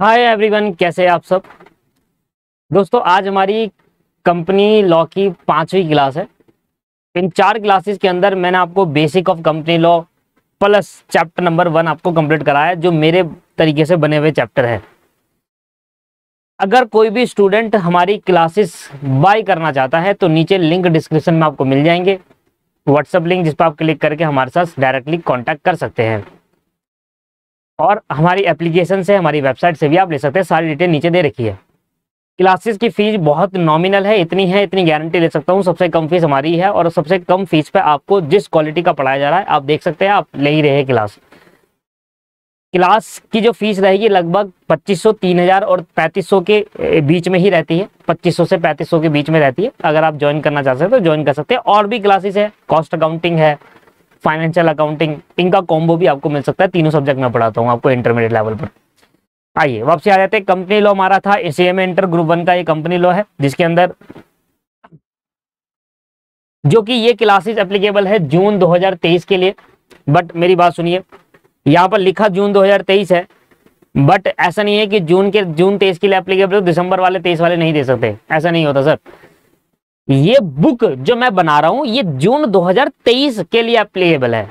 हाय everyone कैसे हैं आप सब? दोस्तों, आज हमारी कंपनी लॉ की पांचवी क्लास है। इन चार क्लासेस के अंदर मैंने आपको basic of company law plus chapter number one आपको कंप्लीट कराया है, जो मेरे तरीके से बने हुए चैप्टर है। अगर कोई भी स्टूडेंट हमारी क्लासेस बाय करना चाहता है तो नीचे लिंक डिस्क्रिप्शन में आपको मिल जाएँगे। व्हाट्सअप लिंक जिस पर आप क्लिक करके हमारे साथ डायरेक्टली कॉन्टैक्ट कर सकते हैं। और हमारी एप्लीकेशन से, हमारी वेबसाइट से भी आप ले सकते हैं। सारी डिटेल नीचे दे रखी है। क्लासेस की फ़ीस बहुत नॉमिनल है, इतनी है, इतनी गारंटी ले सकता हूँ। सबसे कम फ़ीस हमारी है और सबसे कम फ़ीस पे आपको जिस क्वालिटी का पढ़ाया जा रहा है, आप देख सकते हैं, आप ले ही रहे क्लास क्लास की जो फ़ीस रहेगी लगभग 2500 3000 और 3500 के बीच में ही रहती है। 2500 से 3500 के बीच में रहती है। अगर आप ज्वाइन करना चाहते हैं तो ज्वाइन कर सकते हैं। और भी क्लासेस है। कॉस्ट अकाउंटिंग है। फाइनेंशियल अकाउंटिंग इनका कॉम्बो भी आपको मिल सकता है। तीनों सब्जेक्ट में पढ़ाता हूँ आपको इंटरमीडिएट लेवल पर। आइए, वापसी आ जाते हैं। कंपनी लॉ हमारा था। C M inter group one का ये कंपनी लॉ है, जिसके अंदर जो कि ये क्लासेस एप्लीकेबल है जून 2023 के लिए। बट मेरी बात सुनिए, यहाँ पर लिखा जून 2023 है। बट ऐसा नहीं है कि जून के, जून तेईस के लिए एप्लीकेबल दिसंबर वाले तेईस वाले नहीं दे सकते। ऐसा नहीं होता सर ये बुक जो मैं बना रहा हूँ, ये जून 2023 के लिए एप्लीकेबल है।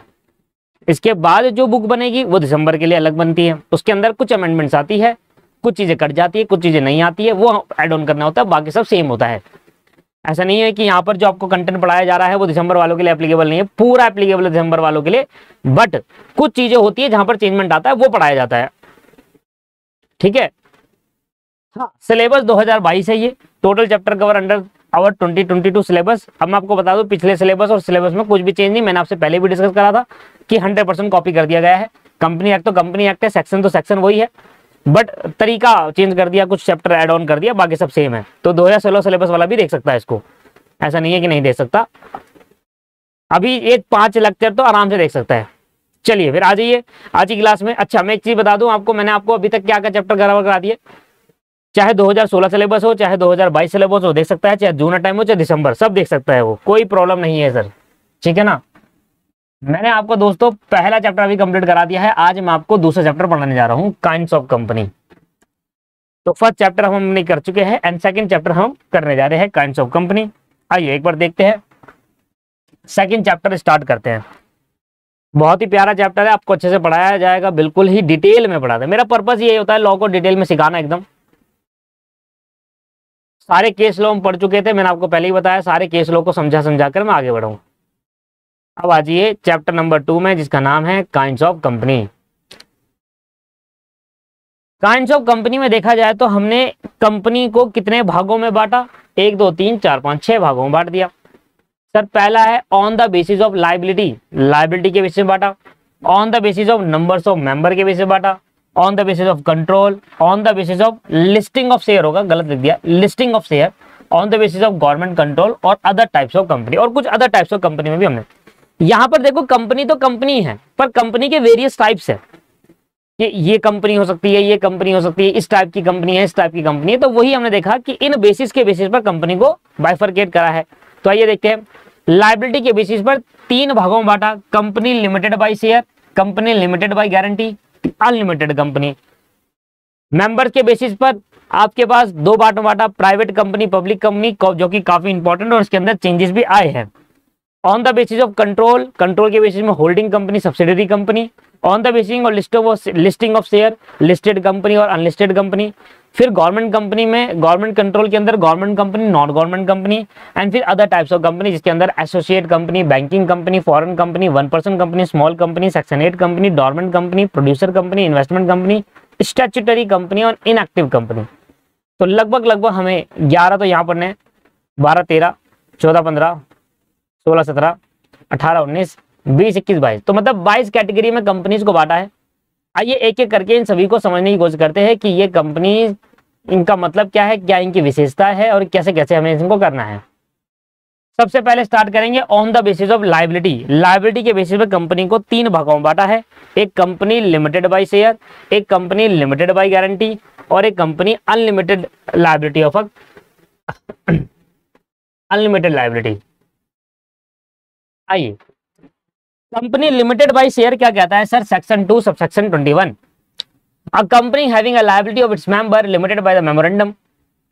इसके बाद जो बुक बनेगी, वो दिसंबर के लिए अलग बनती है। उसके अंदर कुछ अमेंडमेंट्स आती है, कुछ चीज़ें कट जाती है, कुछ चीज़ें नहीं आती है, वो एड ऑन करना होता है, बाकी सब सेम होता है। ऐसा नहीं है कि यहाँ पर जो आपको कंटेंट पढ़ाया जा रहा है, वो दिसंबर वालों के लिए एप्लीकेबल नहीं है, पूरा एप्लीकेबल है दिसंबर वालों के लिए बट कुछ चीज़ें होती है जहाँ पर चेंजमेंट आता है, वो पढ़ाया जाता है। ठीक है? हाँ सिलेबस 2022 है ये total chapter cover under our 2022 syllabus अब मैं आपको बता दूँ, पिछले सिलेबस और सिलेबस में कुछ भी चेंज नहीं, मैंने आपसे पहले भी डिस्कस करा था कि 100 परसेंट कॉपी कर दिया गया है। कंपनी एक्ट तो कंपनी एक्ट है सेक्शन तो सेक्शन वही है। बट तरीका चेंज कर दिया, कुछ चैप्टर एड ऑन कर दिया, बाकी सब सेम है। तो दो सिलेबस वाला भी देख सकता है इसको। ऐसा नहीं है कि नहीं देख सकता। अभी एक पाँच लेक्चर तो आराम से देख सकता है। चलिए फिर आ जाइए, आज की क्लास में। अच्छा मैं एक चीज़ बता दूँ आपको, मैंने आपको अभी तक क्या क्या चैप्टर कवर करा दिए। चाहे 2016 सिलेबस हो, चाहे 2022 सिलेबस हो, देख सकता है, चाहे जून टाइम हो, चाहे दिसंबर, सब देख सकता है वो, कोई प्रॉब्लम नहीं है सर ठीक है ना? मैंने आपको दोस्तों, पहला चैप्टर अभी कंप्लीट करा दिया है, आज मैं आपको दूसरा चैप्टर पढ़ाने जा रहा हूँ काइंड ऑफ़ कंपनी तो फ़र्स्ट चैप्टर हम हमने कर चुके हैं एंड सेकंड चैप्टर हम करने जा रहे हैं काइंड ऑफ़ कंपनी आइए, एक बार देखते हैं। सेकंड चैप्टर स्टार्ट करते हैं। बहुत ही प्यारा चैप्टर है, आपको अच्छे से पढ़ाया जाएगा, बिल्कुल ही डिटेल में पढ़ाते मेरा पर्पज ये होता है लॉ को डिटेल में सिखाना एकदम। सारे केस लो, हम पढ़ चुके थे, मैंने आपको पहले ही बताया, सारे केस लो को समझा समझा कर मैं आगे बढ़ाऊँ। अब आ जाइए चैप्टर नंबर टू में, जिसका नाम है kind of company kind of company में देखा जाए तो हमने कंपनी को कितने भागों में बांटा? एक, दो, तीन, चार, पाँच, छह भागों में बांट दिया। सर, पहला है on the basis of liability liability के बेसिस में बांटा। On the basis of numbers of member के बेसिस बांटा। On the basis of control on the basis of listing of share होगा, गलत लिख दिया। Listing of share on the basis of government control और अदर टाइप्स ऑफ़ कंपनी और कुछ other types of company में भी हमने। यहाँ पर देखो कंपनी तो कंपनी है, पर कंपनी के वेरियस टाइप्स है। कि ये कंपनी हो सकती है, ये कंपनी हो सकती है, इस टाइप की कंपनी है, इस टाइप की कंपनी है। तो वही हमने देखा कि इन बेसिस के बेसिस पर कंपनी को बाइफरकेट करा है। तो आइए देखते हैं। लाइबिलिटी के बेसिस पर तीन भागों में बांटा। Company limited by share company limited by guarantee unlimited company member के बेसिस पर आपके पास दो बाटों बाटा प्राइवेट कंपनी पब्लिक कंपनी जो कि काफ़ी इंपॉर्टेंट और उसके अंदर चेंजेस भी आए हैं। On the basis of control control के बेसिस में holding company subsidiary company on the basis of list of listing of share listed company और अनलिस्टेड कंपनी फिर गवर्नमेंट कंपनी में, गवर्नमेंट कंट्रोल के अंदर government company non government company and फिर other types of company जिसके अंदर associate company banking company foreign company one person company small company section eight company dormant company producer company investment company statutory company और inactive company तो लगभग लगभग हमें ग्यारह तो यहाँ पढ़ने बारह, तेरह, चौदह, पंद्रह, सोलह, सत्रह, अठारह, उन्नीस, बीस, इक्कीस, बाईस. तो मतलब बाईस कैटेगरी में कंपनीज़ को बांटा है. आइए एक एक करके इन सभी को समझने की कोशिश करते हैं कि ये कंपनी इनका मतलब क्या है, क्या इनकी विशेषता है और कैसे कैसे हमें इनको करना है। सबसे पहले स्टार्ट करेंगे on the basis of liability liability के बेसिस पर कंपनी को तीन भागों में बांटा है। एक कंपनी लिमिटेड बाई शेयर एक कंपनी लिमिटेड बाई गारंटी और एक company unlimited liability of unlimited liability आइए। कंपनी लिमिटेड बाई शेयर क्या कहता है, sir? Section two sub section twenty one a company having a liability of its member limited by the memorandum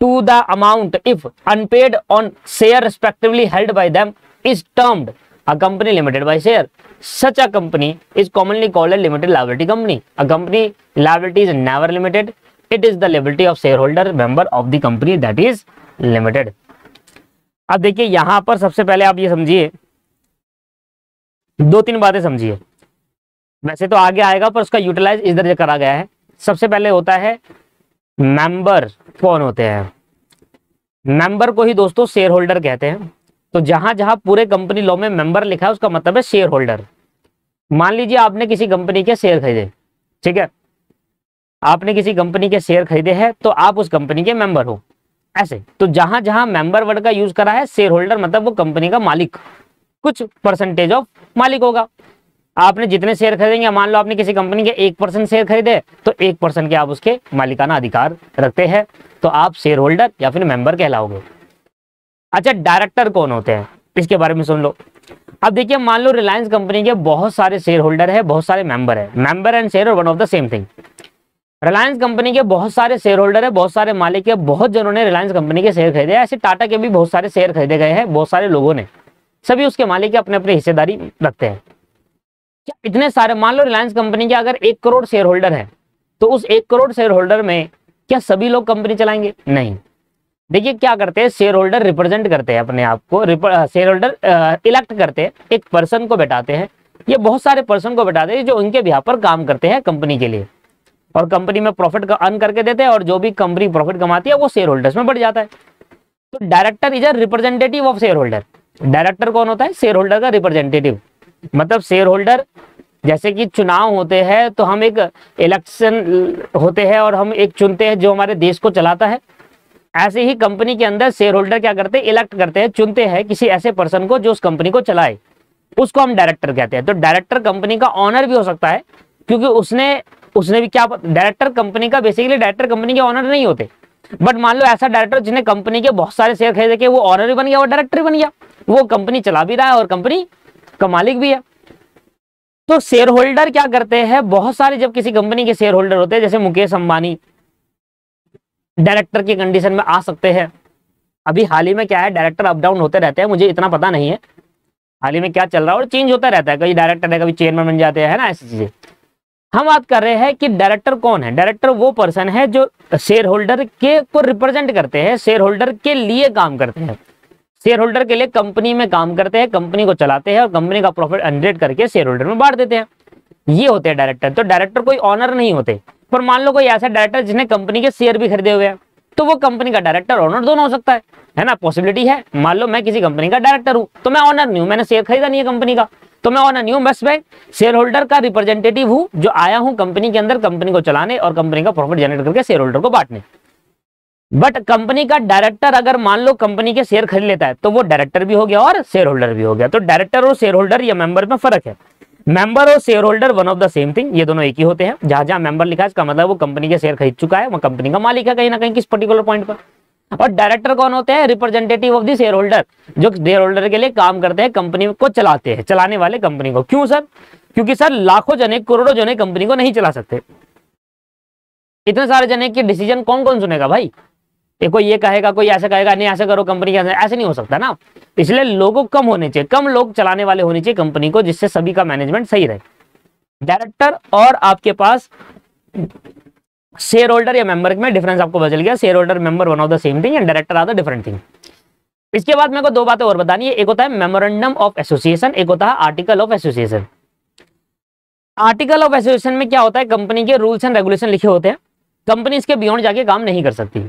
to the amount if unpaid on share respectively held by them is termed a company limited by share such a company is commonly called a limited liability company a company liability is never limited it is the liability of shareholder member of the company that is limited अब देखिए, यहाँ पर सबसे पहले आप ये समझिए दो तीन बातें समझिए वैसे तो आगे आएगा, पर उसका यूटिलाइज इधर करा गया है। सबसे पहले होता है मेंबर कौन होते हैं? मेंबर को ही दोस्तों शेयर होल्डर कहते हैं। तो जहाँ जहाँ पूरे कंपनी लॉ में मेंबर लिखा है, उसका मतलब है शेयर होल्डर मान लीजिए आपने किसी कंपनी के शेयर खरीदे, ठीक है? आपने किसी कंपनी के शेयर खरीदे हैं तो आप उस कंपनी के मेंबर हो। ऐसे तो जहाँ जहाँ मेंबर वर्ड का यूज़ करा है शेयर होल्डर मतलब वो कंपनी का मालिक। कुछ परसेंटेज ऑफ़ मालिक होगा। आपने जितने शेयर खरीदेंगे, मान लो आपने किसी कंपनी के एक परसेंट शेयर खरीदे तो एक परसेंट के आप उसके मालिकाना अधिकार रखते हैं। तो आप शेयर होल्डर या फिर मेंबर कहलाओगे। अच्छा डायरेक्टर कौन होते हैं? इसके बारे में सुन लो। अब देखिए, मान लो रिलायंस कंपनी के बहुत सारे शेयर होल्डर है, बहुत सारे मेंबर है। Member and share one of the same thing Reliance company के बहुत सारे शेयर होल्डर है, बहुत सारे मालिक है, बहुत जनों ने रिलायंस कंपनी के शेयर खरीदे ऐसे टाटा के भी बहुत सारे शेयर खरीदे गए हैं, बहुत सारे लोगों ने। सभी उसके मालिक अपने अपने हिस्सेदारी रखते हैं। क्या इतने सारे, मान लो रिलायंस कंपनी के अगर एक करोड़ शेयर होल्डर है तो उस एक करोड़ शेयर होल्डर में क्या सभी लोग कंपनी चलाएँगे? नहीं। देखिए क्या करते हैं शेयर होल्डर रिप्रेजेंट करते हैं अपने आप को शेयर होल्डर इलेक्ट करते हैं, एक पर्सन को बैठाते हैं। ये बहुत सारे पर्सन को बैठाते हैं जो उनके बिहार पर काम करते हैं कंपनी के लिए। और कंपनी में प्रॉफिट अर्न करके देते हैं और जो भी कंपनी प्रॉफिट कमाती है, वो शेयर होल्डर्स में बढ़ जाता है। तो director is a representative of shareholder director कौन होता है? शेयर होल्डर का रिप्रेजेंटेटिव मतलब शेयर होल्डर जैसे कि चुनाव होते हैं तो हम एक इलेक्शन होते हैं और हम एक चुनते हैं जो हमारे देश को चलाता है। ऐसे ही कंपनी के अंदर शेयर होल्डर क्या करते हैं? इलेक्ट करते हैं, चुनते हैं किसी ऐसे पर्सन को जो उस कंपनी को चलाए। उसको हम डायरेक्टर कहते हैं। तो डायरेक्टर कंपनी का ऑनर भी हो सकता है, क्योंकि उसने उसने भी क्या डायरेक्टर कंपनी का बेसिकली डायरेक्टर कंपनी के ऑनर नहीं होते। बट मान लो ऐसा डायरेक्टर जिन्हें कंपनी के बहुत सारे शेयर खरीदे, के वो ऑनर बन गया और डायरेक्टर बन गया। वो कंपनी चला भी रहा है और कंपनी का मालिक भी है। तो शेयर होल्डर क्या करते हैं? बहुत सारे जब किसी कंपनी के शेयर होल्डर होते हैं, जैसे मुकेश अंबानी डायरेक्टर की कंडीशन में आ सकते हैं। अभी हाल ही में क्या है डायरेक्टर अप डाउन होते रहते हैं, मुझे इतना पता नहीं है। हाल ही में क्या चल रहा है और चेंज होता रहता है। कभी डायरेक्टर है, कभी चेयरमैन बन जाते हैं ना, ऐसी चीज़ें। हम बात कर रहे हैं कि डायरेक्टर कौन है? डायरेक्टर वो पर्सन है जो शेयर होल्डर के को रिप्रेजेंट करते हैं शेयर होल्डर के लिए काम करते हैं। शेयर होल्डर के लिए कंपनी में काम करते हैं कंपनी को चलाते हैं और कंपनी का प्रॉफिट जनरेट करके शेयर होल्डर में बांट देते हैं। ये होते हैं डायरेक्टर तो डायरेक्टर कोई ऑनर नहीं होते। पर मान लो कोई ऐसा डायरेक्टर जिसने कंपनी के शेयर भी खरीदे हुए हैं तो वो कंपनी का डायरेक्टर ऑनर दोनों हो सकता है। है ना? पॉसिबिलिटी है। मान लो मैं किसी कंपनी का डायरेक्टर हूँ तो मैं ऑनर नहीं हूँ, मैंने शेयर खरीदा नहीं है कंपनी का। तो मैं ऑनर नहीं हूँ बस मैं शेयर होल्डर का रिप्रेजेंटेटिव हूँ, जो आया हूँ कंपनी के अंदर कंपनी को चलाने और कंपनी का प्रॉफिट जनरेट करके शेयर होल्डर को बांटने। बट कंपनी का डायरेक्टर अगर मान लो कंपनी के शेयर खरीद लेता है तो वो डायरेक्टर भी हो गया और शेयर होल्डर भी हो गया। तो डायरेक्टर और शेयर होल्डर या मेंबर में फ़र्क है। मेंबर और shareholder one of the same thing ये दोनों एक ही होते हैं। जहाँ जहाँ मेंबर लिखा है, इसका मतलब वो कंपनी के शेयर खरीद चुका है वो कंपनी का मालिक है कहीं ना कहीं किस पर्टिकुलर पॉइंट पर। और डायरेक्टर कौन होते हैं? Representative of the share holder जो शेयर होल्डर के लिए काम करते हैं कंपनी को चलाते हैं, चलाने वाले कंपनी को। क्यों सर? क्योंकि सर, लाखों जने, करोड़ों जने कंपनी को नहीं चला सकते। इतने सारे जने के डिसीज़न कौन कौन सुनेगा भाई? ये कोई ये कहेगा, कोई ऐसा कहेगा, नहीं, ऐसा करो कंपनी ऐसे नहीं हो सकता ना। इसलिए लोगों कम होने चाहिए, कम लोग चलाने वाले होने चाहिए कंपनी को, जिससे सभी का मैनेजमेंट सही रहे। डायरेक्टर और आपके पास शेयर होल्डर या मेंबर में डिफरेंस आपको बदल गया। Shareholder member one of the same thing and director are the different thing इसके बाद मेरे को दो बातें और बतानी है। एक होता है मेमोरेंडम ऑफ़ एसोसिएशन एक होता है article of association article of association में क्या होता है? कंपनी के रूल्स एंड रेगुलेशन लिखे होते हैं। कंपनी इसके बियॉन्ड जाके काम नहीं कर सकती।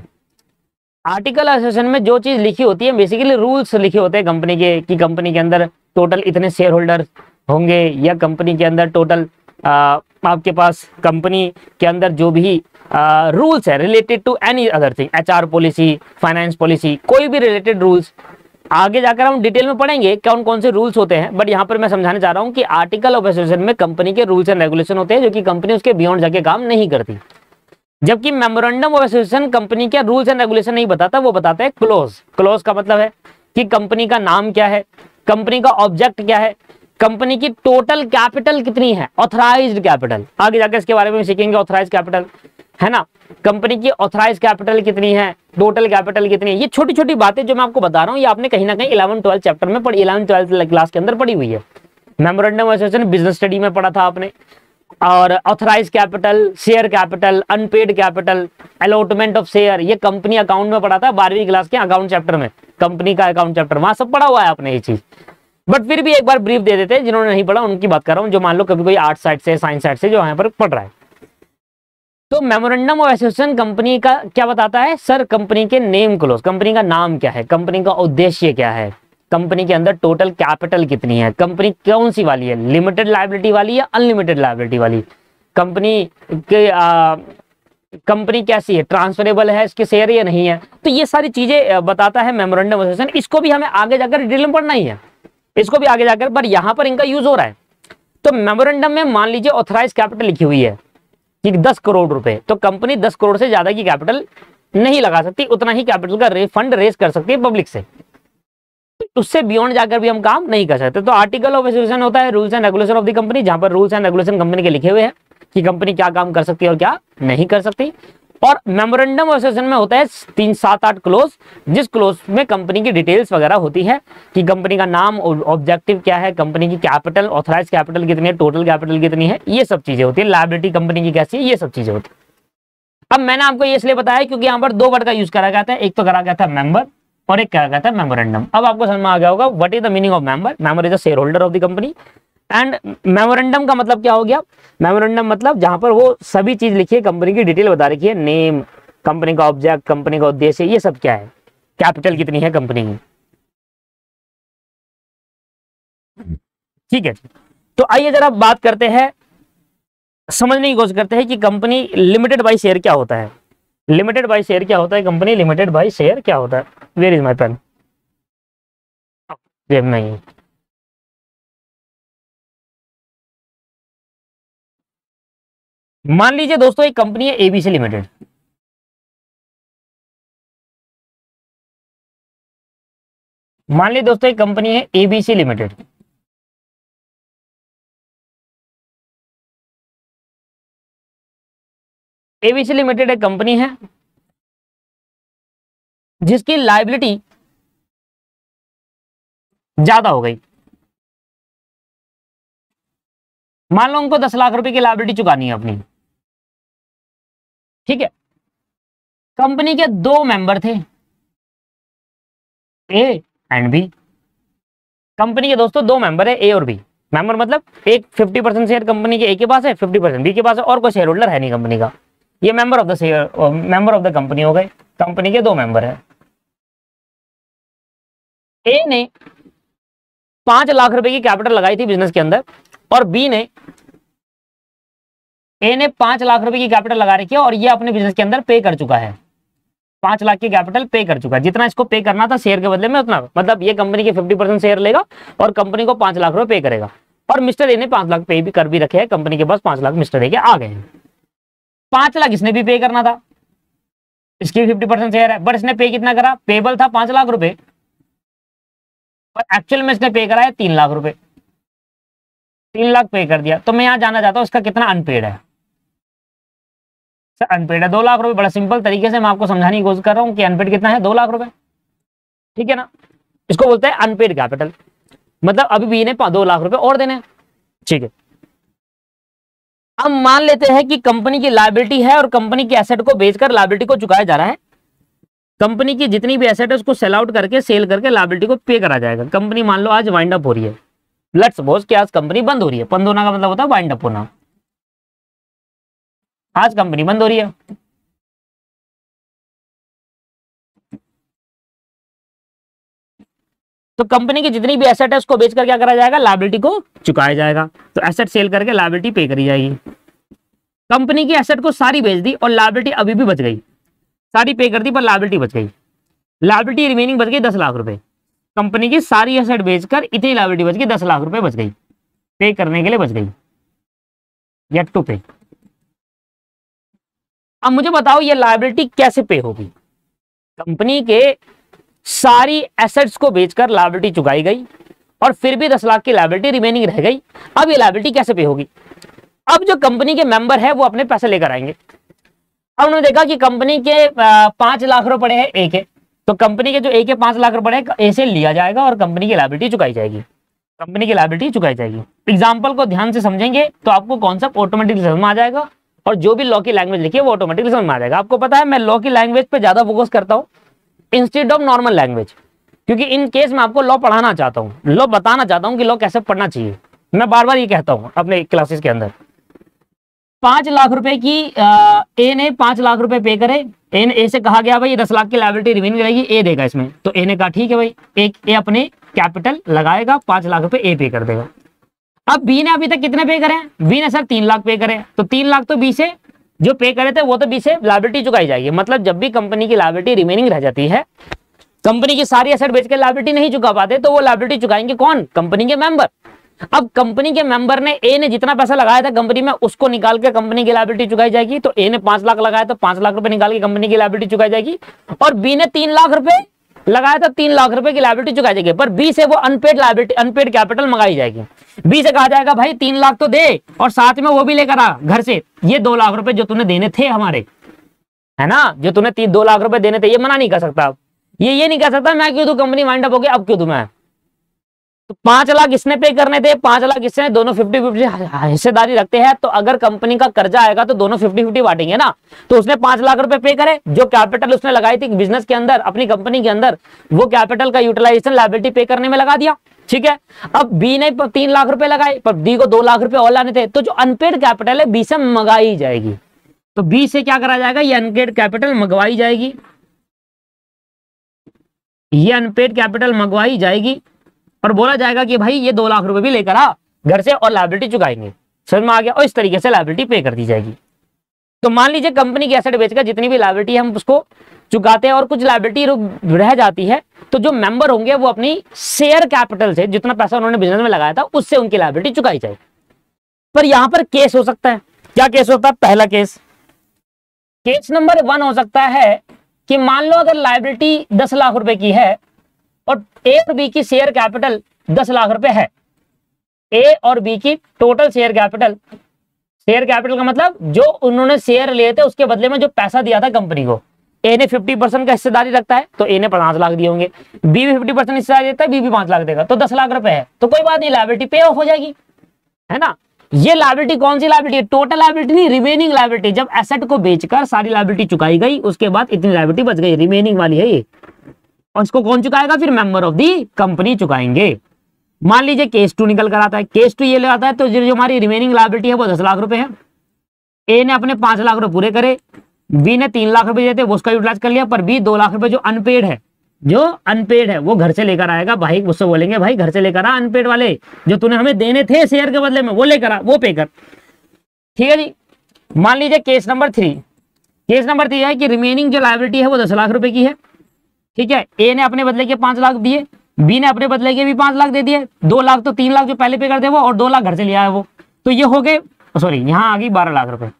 आर्टिकल एसोसिएशन में जो चीज़ लिखी होती है बेसिकली रूल्स लिखे होते हैं कंपनी के, कि कंपनी के अंदर टोटल इतने शेयर होल्डर होंगे या कंपनी के अंदर टोटल आपके पास कंपनी के अंदर जो भी रूल्स है related to any other thing HR policy finance policy कोई भी रिलेटेड रूल्स आगे जाकर हम डिटेल में पढ़ेंगे कौन कौन से रूल्स होते हैं बट यहाँ पर मैं समझाने चाह रहा हूँ कि आर्टिकल ऑफ़ एसोसिएशन में कंपनी के रूल्स एंड रेगुलेशन होते हैं, जो कि कंपनी उसके बियॉन्ड जाके काम नहीं करती। जबकि मेमोरेंडम ऑफ़ एसोसिएशन कंपनी के रूल्स एंड रेगुलेशन नहीं बताता, वो बताता है क्लोज क्लोज का मतलब है कि कंपनी का नाम क्या है कंपनी का ऑब्जेक्ट क्या है कंपनी की टोटल कैपिटल कितनी है ऑथराइज्ड कैपिटल आगे जाकर इसके बारे में सीखेंगे ऑथराइज कैपिटल है ना? कंपनी की ऑथराइज कैपिटल कितनी है? टोटल कैपिटल कितनी है? ये छोटी छोटी बातें जो मैं आपको बता रहा हूँ, ये आपने कहीं ना कहीं इलेवन ट्वेल्थ चैप्टर में पढ़ी इलेवन ट्वेल्थ क्लास के अंदर पढ़ी हुई है। मेमोरेंडम एसोसिएशन बिज़नेस स्टडी में पढ़ा था आपने। और authorise capital share capital unpaid capital allotment of share ये कंपनी अकाउंट में पढ़ा था, बारहवीं क्लास के अकाउंट चैप्टर में। कंपनी का अकाउंट चैप्टर वहाँ सब पढ़ा हुआ है आपने ये चीज़। बट फिर भी एक बार ब्रीफ दे देते हैं, जिन्होंने नहीं पढ़ा, उनकी बात कर रहा हूँ, जो मान लो कभी कोई आर्ट साइड से साइंस साइड से जो यहाँ पर पढ़ रहा है। तो मेमोरेंडम ऑफ़ एसोसिएशन कंपनी का क्या बताता है? सर कंपनी के नेम क्लोज कंपनी का नाम क्या है? कंपनी का उद्देश्य क्या है? कंपनी के अंदर टोटल कैपिटल कितनी है? कंपनी कौन सी वाली है? लिमिटेड लाइबिलिटी वाली या अनलिमिटेड लाइबिलिटी वाली? कंपनी के कंपनी कैसी है? ट्रांसफरेबल है इसके शेयर या नहीं है? तो ये सारी चीज़ें बताता है मेमोरेंडम एसोसिएशन इसको भी हमें आगे जाकर डिटेल में पढ़ना ही है। इसको भी आगे जाकर, पर यहाँ पर इनका यूज़ हो रहा है। तो मेमोरेंडम में मान लीजिए ऑथराइज कैपिटल लिखी हुई है। कि दस करोड़ रुपए। तो कंपनी दस करोड़ से ज़्यादा की कैपिटल नहीं लगा सकती उतना ही कैपिटल का रे, फंड रेस कर सकती है पब्लिक से। उससे बियॉन्ड जाकर भी हम काम नहीं कर सकते। तो आर्टिकल ऑफ़ एसोसिएशन होता है rules and regulation of the company जहाँ पर रूल्स एंड रेगुलेशन कंपनी के लिखे हुए हैं कि कंपनी क्या काम कर सकती है और क्या नहीं कर सकती। और मेमोरेंडम एसोसिएशन में होता है तीन, सात, आठ क्लोज जिस क्लोज में कंपनी की डिटेल्स वगैरह होती है कि कंपनी का नाम ऑब्जेक्टिव क्या है कंपनी की कैपिटल ऑथराइज कैपिटल कितनी है टोटल कैपिटल कितनी है, ये सब चीज़ें होती है। लाइबिलिटी कंपनी की कैसी है, ये सब चीज़ें होती है। अब मैंने आपको ये इसलिए बताया क्योंकि यहाँ पर दो वर्ड का यूज़ करा गया था, एक तो करा गया था मेंबर और एक करा गया था मेमोरेंडम अब आपको समझ में आ गया होगा what is the meaning of member member is a shareholder of the company and memorandum का मतलब क्या हो गया? मेमोरेंडम मतलब जहाँ पर वो सभी चीज़ लिखी है कंपनी की डिटेल बता रखी है नेम कंपनी का ऑब्जेक्ट कंपनी का उद्देश्य, ये सब क्या है? कैपिटल कितनी है कंपनी की? ठीक है। तो आइए जरा बात करते हैं, समझने की कोशिश करते हैं कि कंपनी लिमिटेड बाई शेयर क्या होता है? लिमिटेड बाई शेयर क्या होता है? कंपनी लिमिटेड बाई शेयर क्या होता है? वेर इज़ माई पेन नहीं। मान लीजिए दोस्तों, एक कंपनी है एबीसी लिमिटेड मान लीजिए दोस्तों, एक कंपनी है एबीसी लिमिटेड एबीसी लिमिटेड एक कंपनी है, जिसकी लाइबिलिटी ज़्यादा हो गई। मान लो उनको दस लाख रुपए की लाइबिलिटी चुकानी है अपनी। ठीक है? कंपनी के दो मेंबर थे। ए एंड बी कंपनी के दोस्तों दो मेंबर है ए और बी मेंबर मतलब एक 50 परसेंट शेयर कंपनी के ए के पास है 50 परसेंट बी के पास है, और कोई शेयर होल्डर है नहीं कंपनी का। ये member of the share member of the company हो गए। कंपनी के दो मेंबर है। ए ने पाँच लाख रुपए की कैपिटल लगाई थी बिज़नेस के अंदर, और बी ने ए ने पाँच लाख रुपए की कैपिटल लगा रखी है और ये अपने बिज़नेस के अंदर पे कर चुका है। पाँच लाख की कैपिटल पे कर चुका है। जितना इसको पे करना था शेयर के बदले में उतना। मतलब ये कंपनी के फिफ्टी परसेंट शेयर लेगा और कंपनी को पाँच लाख रुपए पे करेगा। और मिस्टर ए ने पाँच लाख पे भी कर भी रखे हैं। कंपनी के पास पाँच लाख मिस्टर ए के आ गए हैं। पाँच लाख इसने भी पे करना था। इसकी फिफ्टी परसेंट शेयर है। बट इसने पे कितना करा? पेबल था पाँच लाख रुपए। और एक्चुअल में इसने पे करा है तीन लाख रुपए। तीन लाख पे कर दिया। तो मैं यहाँ जाना चाहता हूँ। इसका कितना अनपेड है? अनपेड है, दो लाख रुपए। बड़ा सिंपल तरीके से मैं आपको समझाने की कोशिश कर रहा हूँ कि अनपेड कितना है, दो लाख रुपए। ठीक है ना? इसको बोलते हैं अनपेड कैपिटल मतलब अभी भी ने दो लाख रुपए और देने ठीक है। अब मान लेते हैं कि कंपनी की लाइबिलिटी है और कंपनी की एसेट को बेचकर लाइबिलिटी को चुकाया जा रहा है। कंपनी की जितनी भी एसेट है, उसको सेल आउट करके सेल करके लाइबिलिटी को पे करा जाएगा। कंपनी मान लो आज वाइंड अप हो रही है। लेट्स सपोज़ कि आज कंपनी बंद हो रही है। बंद होना का मतलब होता है वाइंड अप होना। आज कंपनी बंद हो रही है। तो कंपनी की जितनी भी एसेट है, उसको बेचकर क्या करा जाएगा? लाइबिलिटी को चुकाया जाएगा। तो एसेट सेल करके लाइबिलिटी पे करी जाएगी। कंपनी की एसेट को सारी बेच दी और लाइबिलिटी अभी भी बच गई। सारी पे कर दी, पर लाइबिलिटी बच गई। लाइबिलिटी रिमेनिंग बच गई दस लाख रुपए। कंपनी की सारी एसेट बेचकर इतनी लाइबिलिटी बच गई, दस लाख रुपए बच गई। पे करने के लिए बच गई। येट टू पे अब मुझे बताओ ये लाइबिलिटी कैसे पे होगी? कंपनी के सारी एसेट्स को बेचकर लाइबिलिटी चुकाई गई और फिर भी दस लाख की लाइबिलिटी रिमेनिंग रह गई। अब ये लाइबिलिटी कैसे पे होगी? अब जो कंपनी के मेंबर है, वो अपने पैसे लेकर आएँगे। अब उन्होंने देखा कि कंपनी के पाँच लाख रुपए पड़े हैं ए के। तो कंपनी के जो ए के पाँच लाख रुपए पड़े ए लिया जाएगा और कंपनी की लाइबिलिटी चुकाई जाएगी। कंपनी की लाइबिलिटी चुकाई जाएगी। एग्ज़ाम्पल को ध्यान से समझेंगे तो आपको कॉन्सेप्ट ऑटोमेटिकली समझ में आ जाएगा। और जो भी लॉ की लैंग्वेज लिखी है, वो ऑटोमेटिकली समझ में आ जाएगा। आपको पता है, मैं लॉ की लैंग्वेज पे ज़्यादा फोकस करता हूँ इंस्टेड ऑफ़ नॉर्मल लैंग्वेज क्योंकि इन केस मैं आपको लॉ पढ़ाना चाहता हूँ लॉ बताना चाहता हूँ कि लॉ कैसे पढ़ना चाहिए, मैं बार बार ये कहता हूँ अपने क्लासेस के अंदर। पाँच लाख रुपए की ए ने पाँच लाख रुपए पे करे। ए ने ए से कहा गया, भाई दस लाख की लाइबिलिटी रिमेन करेगी ए देगा इसमें। तो ए ने कहा, ठीक है भाई, एक ए अपने कैपिटल लगाएगा, पाँच लाख रुपए ए पे कर देगा। अब बी ने अभी तक कितने पे करे बी ने सर तीन लाख पे करे तो तीन लाख तो बी से जो पे करे थे, वो तो बी से लाइबिलिटी चुकाई जाएगी। मतलब जब भी कंपनी की लाइबिलिटी रिमेनिंग रह जाती है कंपनी की सारी एसेट बेच के लाइबिलिटी नहीं चुका पाते तो वो लाइबिलिटी चुकाएँगे कौन? कंपनी के मेंबर अब कंपनी के मेंबर ने ए ने जितना पैसा लगाया था कंपनी में, उसको निकाल के कंपनी की लाइबिलिटी चुकाई जाएगी। तो ए ने पाँच लाख लगाया तो पाँच लाख रुपए निकाल के कंपनी की लाइबिलिटी चुकाई जाएगी। और बी ने तीन लाख रुपए लगाया था तीन लाख रुपए की लाइबिलिटी चुकाई जाएगी, पर बी से वो अनपेड लाइबिलिटी अनपेड कैपिटल मंगाई जाएगी। बी से कहा जाएगा, भाई, तीन लाख तो दे। और साथ में वो भी लेकर आ, घर से, ये दो लाख रुपए जो तूने देने थे हमारे, है ना? जो तूने दो लाख रुपए देने थे, ये मना नहीं कर सकता। ये ये नहीं कर सकता, मैं क्यों तू कंपनी माइंड अप हो गया, अब क्यों तू मैं? तो पाँच लाख इसने पे करने थे, पाँच लाख इसने दोनों फिफ्टी फिफ्टी हिस्सेदारी रखते हैं तो अगर कंपनी का कर्जा आएगा तो दोनों फिफ्टी फिफ्टी बांटेंगे ना। तो उसने पाँच लाख रुपए पे करे, जो कैपिटल उसने लगाई थी बिज़नेस के अंदर, अपनी कंपनी के अंदर, वो कैपिटल का यूटिलाइजेशन लाइबिलिटी पे करने में लगा दिया, ठीक है? अब बी ने तीन लाख रुपए लगाए, पर डी को दो लाख रुपए और लाने थे तो जो अनपेड कैपिटल है बी से मंगाई जाएगी। तो बी से क्या करा जाएगा? ये अनपेड कैपिटल मंगवाई जाएगी। ये अनपेड कैपिटल मंगवाई जाएगी। और बोला जाएगा कि भाई, ये दो लाख रुपए भी लेकर आ, घर से और लाइबिलिटी चुकाएँगे। समझ में आ गया? और इस तरीके से लाइबिलिटी पे कर दी जाएगी। तो मान लीजिए कंपनी की एसेट बेचकर जितनी भी लाइबिलिटी हम उसको चुकाते हैं और कुछ लाइबिलिटी रह जाती है तो जो मेंबर होंगे वो अपनी शेयर कैपिटल से, जितना पैसा उन्होंने बिज़नेस में लगाया था, उससे उनकी लाइबिलिटी चुकाई जाए पर यहाँ पर केस हो सकता है। क्या केस होता है? पहला केस केस नंबर वन हो सकता है कि मान लो अगर लाइबिलिटी दस लाख रुपए की है और ए और बी की शेयर कैपिटल दस लाख रुपए है। ए और बी की total share capital share capital का मतलब जो उन्होंने शेयर लिए थे, उसके बदले में जो पैसा दिया था कंपनी को। ए ने फिफ्टी परसेंट का हिस्सेदारी रखता है तो ए ने पाँच लाख दिए होंगे। बी भी फिफ्टी परसेंट हिस्सेदारी देता है बी भी पाँच लाख देगा तो दस लाख रुपए है। तो कोई बात नहीं लाइबिलिटी पे हो जाएगी, है ना? ये लाइबिलिटी कौन सी लाइबिलिटी है? टोटल लाइबिलिटी नहीं रिमेनिंग लाइबिलिटी जब एसेट को बेचकर सारी लाइबिलिटी चुकाई गई, उसके बाद इतनी लाइबिलिटी बच गई रिमेनिंग वाली है ये। और इसको कौन चुकाएगा? फिर मेंबर ऑफ़ दी कंपनी चुकाएँगे। मान लीजिए केस टू निकल कर आता है। केस टू ये ले आता है तो जो हमारी रिमेनिंग लाइबिलिटी है, वो दस लाख रुपए है। ए ने अपने पाँच लाख रुपए पूरे करे। बी ने तीन लाख रुपए देते, वो उसका यूटिलाइज कर लिया, पर बी दो लाख रुपए जो अनपेड है, जो अनपेड है, वो घर से लेकर आएगा। भाई, उससे बोलेंगे, भाई, घर से लेकर आ अनपेड वाले। जो तूने हमें देने थे शेयर के बदले में, वो लेकर आ, वो पे कर। ठीक है जी? मान लीजिए case number three case number three है कि रिमेनिंग जो लाइबिलिटी है, वो दस लाख रुपए की है। ठीक है? ए ने अपने बदले के पाँच लाख दिए बी ने अपने बदले के भी पाँच लाख दे दिए, दो लाख तो तीन लाख जो पहले पे कर दे वो और दो लाख घर से लिया है वो। तो ये हो गए सॉरी यहाँ आ गई बारह लाख रुपए।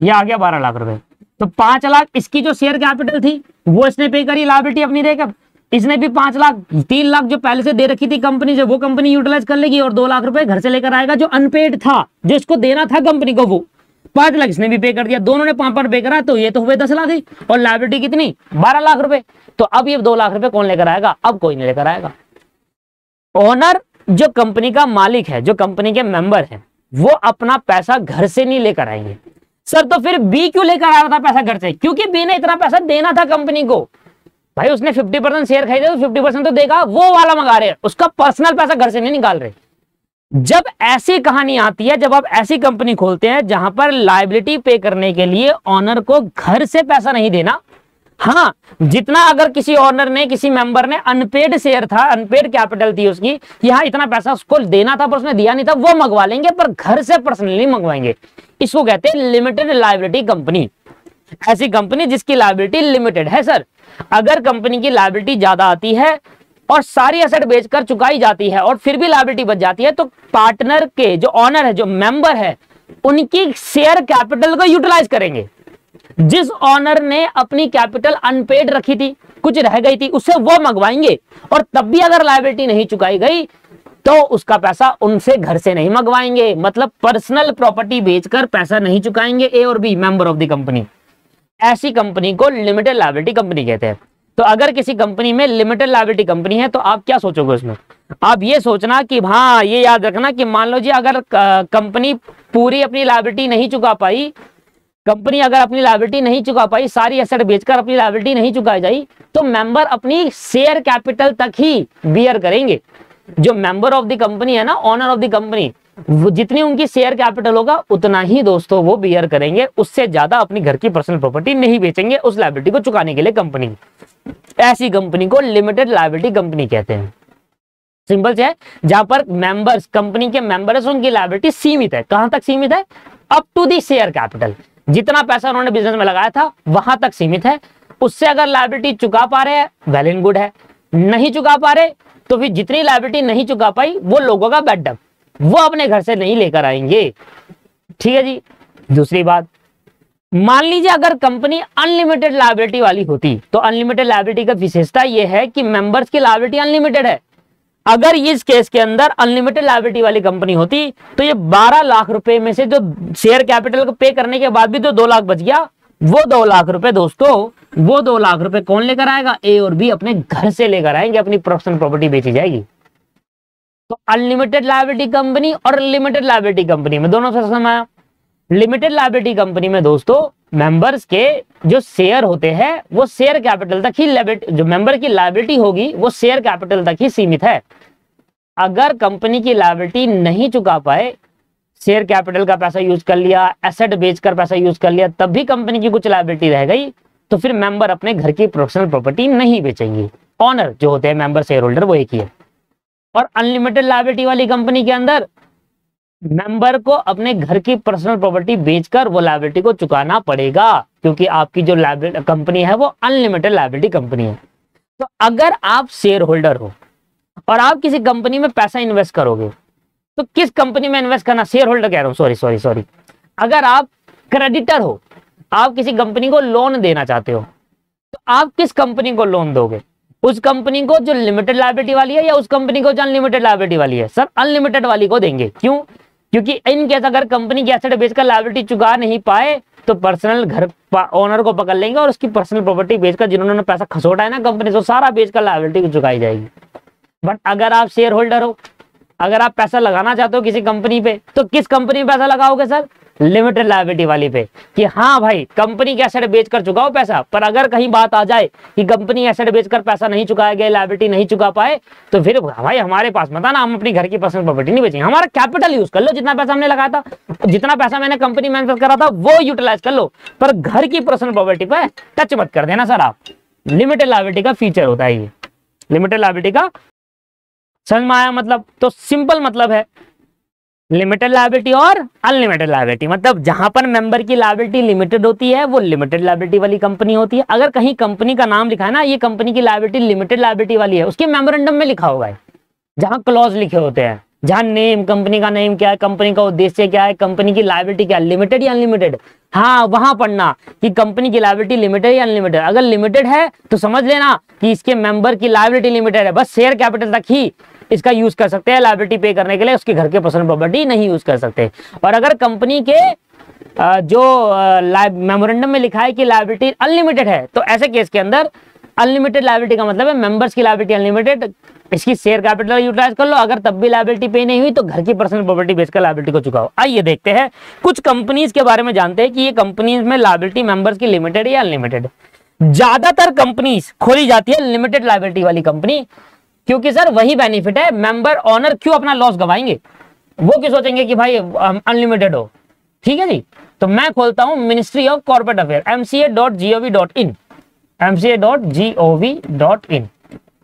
ये आ गया बारह लाख रुपए। तो पाँच लाख, इसकी जो शेयर कैपिटल थी, वो इसने पे करी लाइबिलिटी अपनी देकर इसने भी पाँच लाख, तीन लाख जो पहले से दे रखी थी कंपनी से, वो कंपनी यूटिलाइज कर लेगी और दो लाख रुपए घर से लेकर आएगा जो अनपेड था, जो इसको देना था कंपनी को वो। पाँच लाख इसने भी पे कर दिया, दोनों ने पाँच पाँच पे करा तो ये तो हुए दस लाख ही। और लाइबिलिटी कितनी? बारह लाख रुपए। तो अब ये दो लाख रुपए कौन लेकर आएगा? अब कोई नहीं लेकर आएगा। ओनर जो कंपनी का मालिक है, जो कंपनी के मेंबर है, वो अपना पैसा घर से नहीं लेकर आएँगे। सर तो फिर बी क्यों लेकर आ रहा था पैसा घर से? क्योंकि बी ने इतना पैसा देना था कंपनी को। भाई, उसने 50 परसेंट शेयर खरीदे तो 50 परसेंट तो देगा, वो वाला मंगा रहे उसका पर्सनल पैसा घर से नहीं निकाल रहे। जब ऐसी कहानी आती है, जब आप ऐसी कंपनी खोलते हैं, जहाँ पर लाइबिलिटी पे करने के लिए ऑनर को घर से पैसा नहीं देना हाँ जितना अगर किसी ऑनर ने, किसी मेंबर ने अनपेड शेयर था अनपेड कैपिटल थी उसकी यहाँ इतना पैसा उसको देना था, पर उसने दिया नहीं था, वो मंगवा लेंगे, पर घर से पर्सनली मंगवाएँगे। इसको कहते हैं लिमिटेड लाइबिलिटी कंपनी ऐसी कंपनी जिसकी लाइबिलिटी लिमिटेड है सर अगर कंपनी की लाइबिलिटी ज़्यादा आती है, और सारी एसेट बेचकर चुकाई जाती है, और फिर भी लाइबिलिटी बच जाती है तो पार्टनर के, जो ऑनर है, जो मेंबर है, उनकी शेयर कैपिटल को यूटिलाइज करेंगे। जिस ऑनर ने अपनी कैपिटल अनपेड रखी थी, कुछ रह गई थी उससे वो मंगवाएँगे। और तब भी अगर लाइबिलिटी नहीं चुकाई गई तो उसका पैसा उनसे घर से नहीं मंगवाएँगे। मतलब पर्सनल प्रॉपर्टी बेचकर पैसा नहीं चुकाएँगे ए और B member of the company ऐसी कंपनी को लिमिटेड लाइबिलिटी कंपनी कहते हैं। तो अगर किसी कंपनी में लिमिटेड लाइबिलिटी कंपनी है तो आप क्या सोचोगे उसमें? आप ये सोचना कि हाँ ये याद रखना कि मान लो जी, अगर कंपनी पूरी अपनी लाइबिलिटी नहीं चुका पाई कंपनी अगर अपनी लाइबिलिटी नहीं चुका पाई, सारी एसेट बेचकर अपनी लाइबिलिटी नहीं चुकाई जाई तो मेंबर अपनी शेयर कैपिटल तक ही बियर करेंगे। जो मेंबर ऑफ़ द कंपनी है ना ऑनर ऑफ़ द कंपनी जितनी उनकी शेयर कैपिटल होगा, उतना ही दोस्तों वो बियर करेंगे। उससे ज़्यादा अपनी घर की पर्सनल प्रॉपर्टी नहीं बेचेंगे उस लाइबिलिटी को चुकाने के लिए कंपनी ऐसी कंपनी को लिमिटेड लाइबिलिटी कंपनी कहते हैं। सिंपल से है, जहाँ पर मेंबर्स कंपनी के मेंबर्स उनकी लाइबिलिटी सीमित है। कहाँ तक सीमित है? Up to the share capital जितना पैसा उन्होंने बिज़नेस में लगाया था, वहाँ तक सीमित है। उससे अगर लाइबिलिटी चुका पा रहे हैं वेल इन गुड है। नहीं चुका पा रहे तो फिर जितनी लाइबिलिटी नहीं चुका पाई, वो लोगों का बेडअप वो अपने घर से नहीं लेकर आएँगे। ठीक है जी? दूसरी बात, मान लीजिए अगर कंपनी अनलिमिटेड लाइबिलिटी वाली होती तो अनलिमिटेड लाइबिलिटी का विशेषता यह है कि मेंबर्स की लाइबिलिटी अनलिमिटेड है। अगर इस केस के अंदर अनलिमिटेड लाइबिलिटी वाली कंपनी होती तो ये 12 लाख रुपए में से जो शेयर कैपिटल को पे करने के बाद भी तो दो लाख बच गया, वो दो लाख रुपए दोस्तों, वो दो लाख रुपए कौन लेकर आएगा? ए और बी अपने घर से लेकर आएँगे, अपनी प्रोफेशनल प्रॉपर्टी बेची जाएगी। तो अनलिमिटेड लाइबिलिटी कंपनी और लिमिटेड लाइबिलिटी कंपनी में दोनों से समझ लिमिटेड लाइबिलिटी कंपनी में दोस्तों मेंबर्स के जो शेयर होते हैं, वो शेयर कैपिटल तक ही जो मेंबर की लाइबिलिटी होगी, वो शेयर कैपिटल तक ही सीमित है। अगर कंपनी की लाइबिलिटी नहीं चुका पाए शेयर कैपिटल का पैसा यूज़ कर लिया एसेट बेचकर पैसा यूज़ कर लिया, तब भी कंपनी की कुछ लाइबिलिटी रह गई तो फिर मेंबर अपने घर की प्रोफेशनल प्रॉपर्टी नहीं बेचेंगे। ऑनर जो होते हैं मेंबर शेयर होल्डर वो एक ही है। और अनलिमिटेड लाइबिलिटी वाली कंपनी के अंदर मेंबर को अपने घर की पर्सनल प्रॉपर्टी बेचकर वो लाइबिलिटी को चुकाना पड़ेगा, क्योंकि आपकी जो कंपनी है वो अनलिमिटेड लाइबिलिटी कंपनी है। तो अगर आप शेयर होल्डर हो और आप किसी कंपनी में पैसा इन्वेस्ट करोगे तो किस कंपनी में इन्वेस्ट करना? शेयर होल्डर कह रहा हूँ सॉरी सॉरी सॉरी अगर आप क्रेडिटर हो, आप किसी कंपनी को लोन देना चाहते हो तो आप किस कंपनी को लोन दोगे? उस कंपनी को जो लिमिटेड लाइबिलिटी वाली है या उस कंपनी को जो अनलिमिटेड लाइबिलिटी वाली है? सर अनलिमिटेड वाली को देंगे। क्यों? क्योंकि इन केस अगर कंपनी की एसेट बेचकर लाइबिलिटी चुका नहीं पाए तो पर्सनल घर ओनर को पकड़ लेंगे और उसकी पर्सनल प्रॉपर्टी बेचकर जिन्होंने पैसा खसोटा है ना कंपनी से सारा बेचकर लाइबिलिटी चुकाई जाएगी। बट अगर आप शेयर होल्डर हो, अगर आप पैसा लगाना चाहते हो किसी कंपनी पे तो किस कंपनी में पैसा लगाओगे सर लिमिटेड लाइबिलिटी वाली पे कि हाँ भाई कंपनी के एसेट बेचकर चुकाओ पैसा, पर अगर कहीं बात आ जाए कि कंपनी एसेट बेचकर पैसा नहीं चुकाया गया लाइबिलिटी नहीं चुका पाए तो फिर भाई हमारे पास मत ना हम अपनी घर की पर्सनल प्रॉपर्टी नहीं बेचेंगे। हमारा कैपिटल यूज़ कर लो, जितना पैसा हमने लगाया था, जितना पैसा मैंने कंपनी में करा था, वो यूटिलाइज कर लो। पर घर की पर्सनल प्रॉपर्टी पर टच मत कर देना सर आप। लिमिटेड लाइबिलिटी का फीचर होता है ये। लिमिटेड लाइबिलिटी का समझ में आया मतलब तो सिंपल मतलब है। लिमिटेड लाइबिलिटी और अनलिमिटेड लाइबिलिटी मतलब जहाँ पर मेंबर की लाइबिलिटी लिमिटेड होती है, वो लिमिटेड लाइबिलिटी वाली कंपनी होती है। अगर कहीं कंपनी का नाम लिखा है ना, ये कंपनी की लाइबिलिटी लिमिटेड लाइबिलिटी वाली है, उसके मेमोरेंडम में लिखा होगा जहाँ क्लॉज लिखे होते हैं, जहाँ नेम कंपनी का नेम क्या है कंपनी का उद्देश्य क्या है कंपनी की लाइबिलिटी क्या है लिमिटेड या अनलिमिटेड हाँ वहाँ पढ़ना कि कंपनी की लाइबिलिटी लिमिटेड या अनलिमिटेड अगर लिमिटेड है तो समझ लेना कि इसके मेंबर की लाइबिलिटी लिमिटेड है। बस शेयर कैपिटल तक ही इसका यूज़ कर सकते हैं लाइबिलिटी पे करने के लिए, उसके घर के पर्सनल प्रॉपर्टी नहीं यूज़ कर सकते। और अगर कंपनी के जो मेमोरेंडम में लिखा है कि लाइबिलिटी अनलिमिटेड है तो ऐसे केस के अंदर अनलिमिटेड लाइबिलिटी का मतलब है मेंबर्स की लाइबिलिटी अनलिमिटेड इसकी शेयर कैपिटल यूटिलाइज कर लो। अगर तब भी लाइबिलिटी पे नहीं हुई तो घर की पर्सनल प्रॉपर्टी बेचकर लाइबिलिटी को चुकाओ। आइए देखते हैं, कुछ कंपनीज़ के बारे में जानते हैं कि ये कंपनीज़ में लाइबिलिटी मेंबर्स की लिमिटेड या अनलिमिटेड ज़्यादातर कंपनीज़ खोली जाती है लिमिटेड लाइबिलिटी वाली कंपनी क्योंकि सर वही बेनिफिट है मेंबर ऑनर क्यों अपना लॉस गवाएँगे? वो क्यों सोचेंगे कि भाई अनलिमिटेड हो? ठीक है जी? तो मैं खोलता हूँ ministry of corporate affair MCA dot GOV dot in MCA dot GOV dot in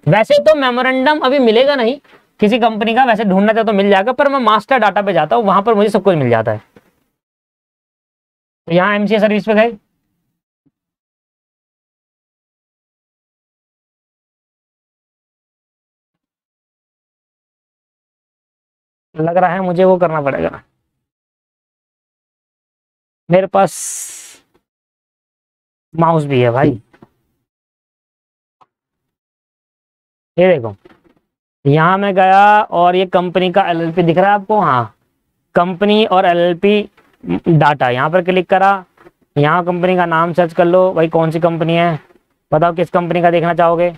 वैसे तो मेमोरेंडम अभी मिलेगा नहीं, किसी कंपनी का, वैसे ढूंढना चाहे तो मिल जाएगा, पर मैं मास्टर डाटा पे जाता हूँ, वहाँ पर मुझे सब कुछ मिल जाता है। तो यहाँ एमसीए सर्विस पे गए। लग रहा है मुझे वो करना पड़ेगा। मेरे पास माउस भी है भाई। ये देखो, यहाँ मैं गया और ये कंपनी का एलएलपी दिख रहा है आपको? हाँ। कंपनी और एलएलपी, डाटा, यहाँ पर क्लिक करा। यहाँ कंपनी का नाम सर्च कर लो, भाई कौन सी कंपनी है? बताओ किस कंपनी का देखना चाहोगे?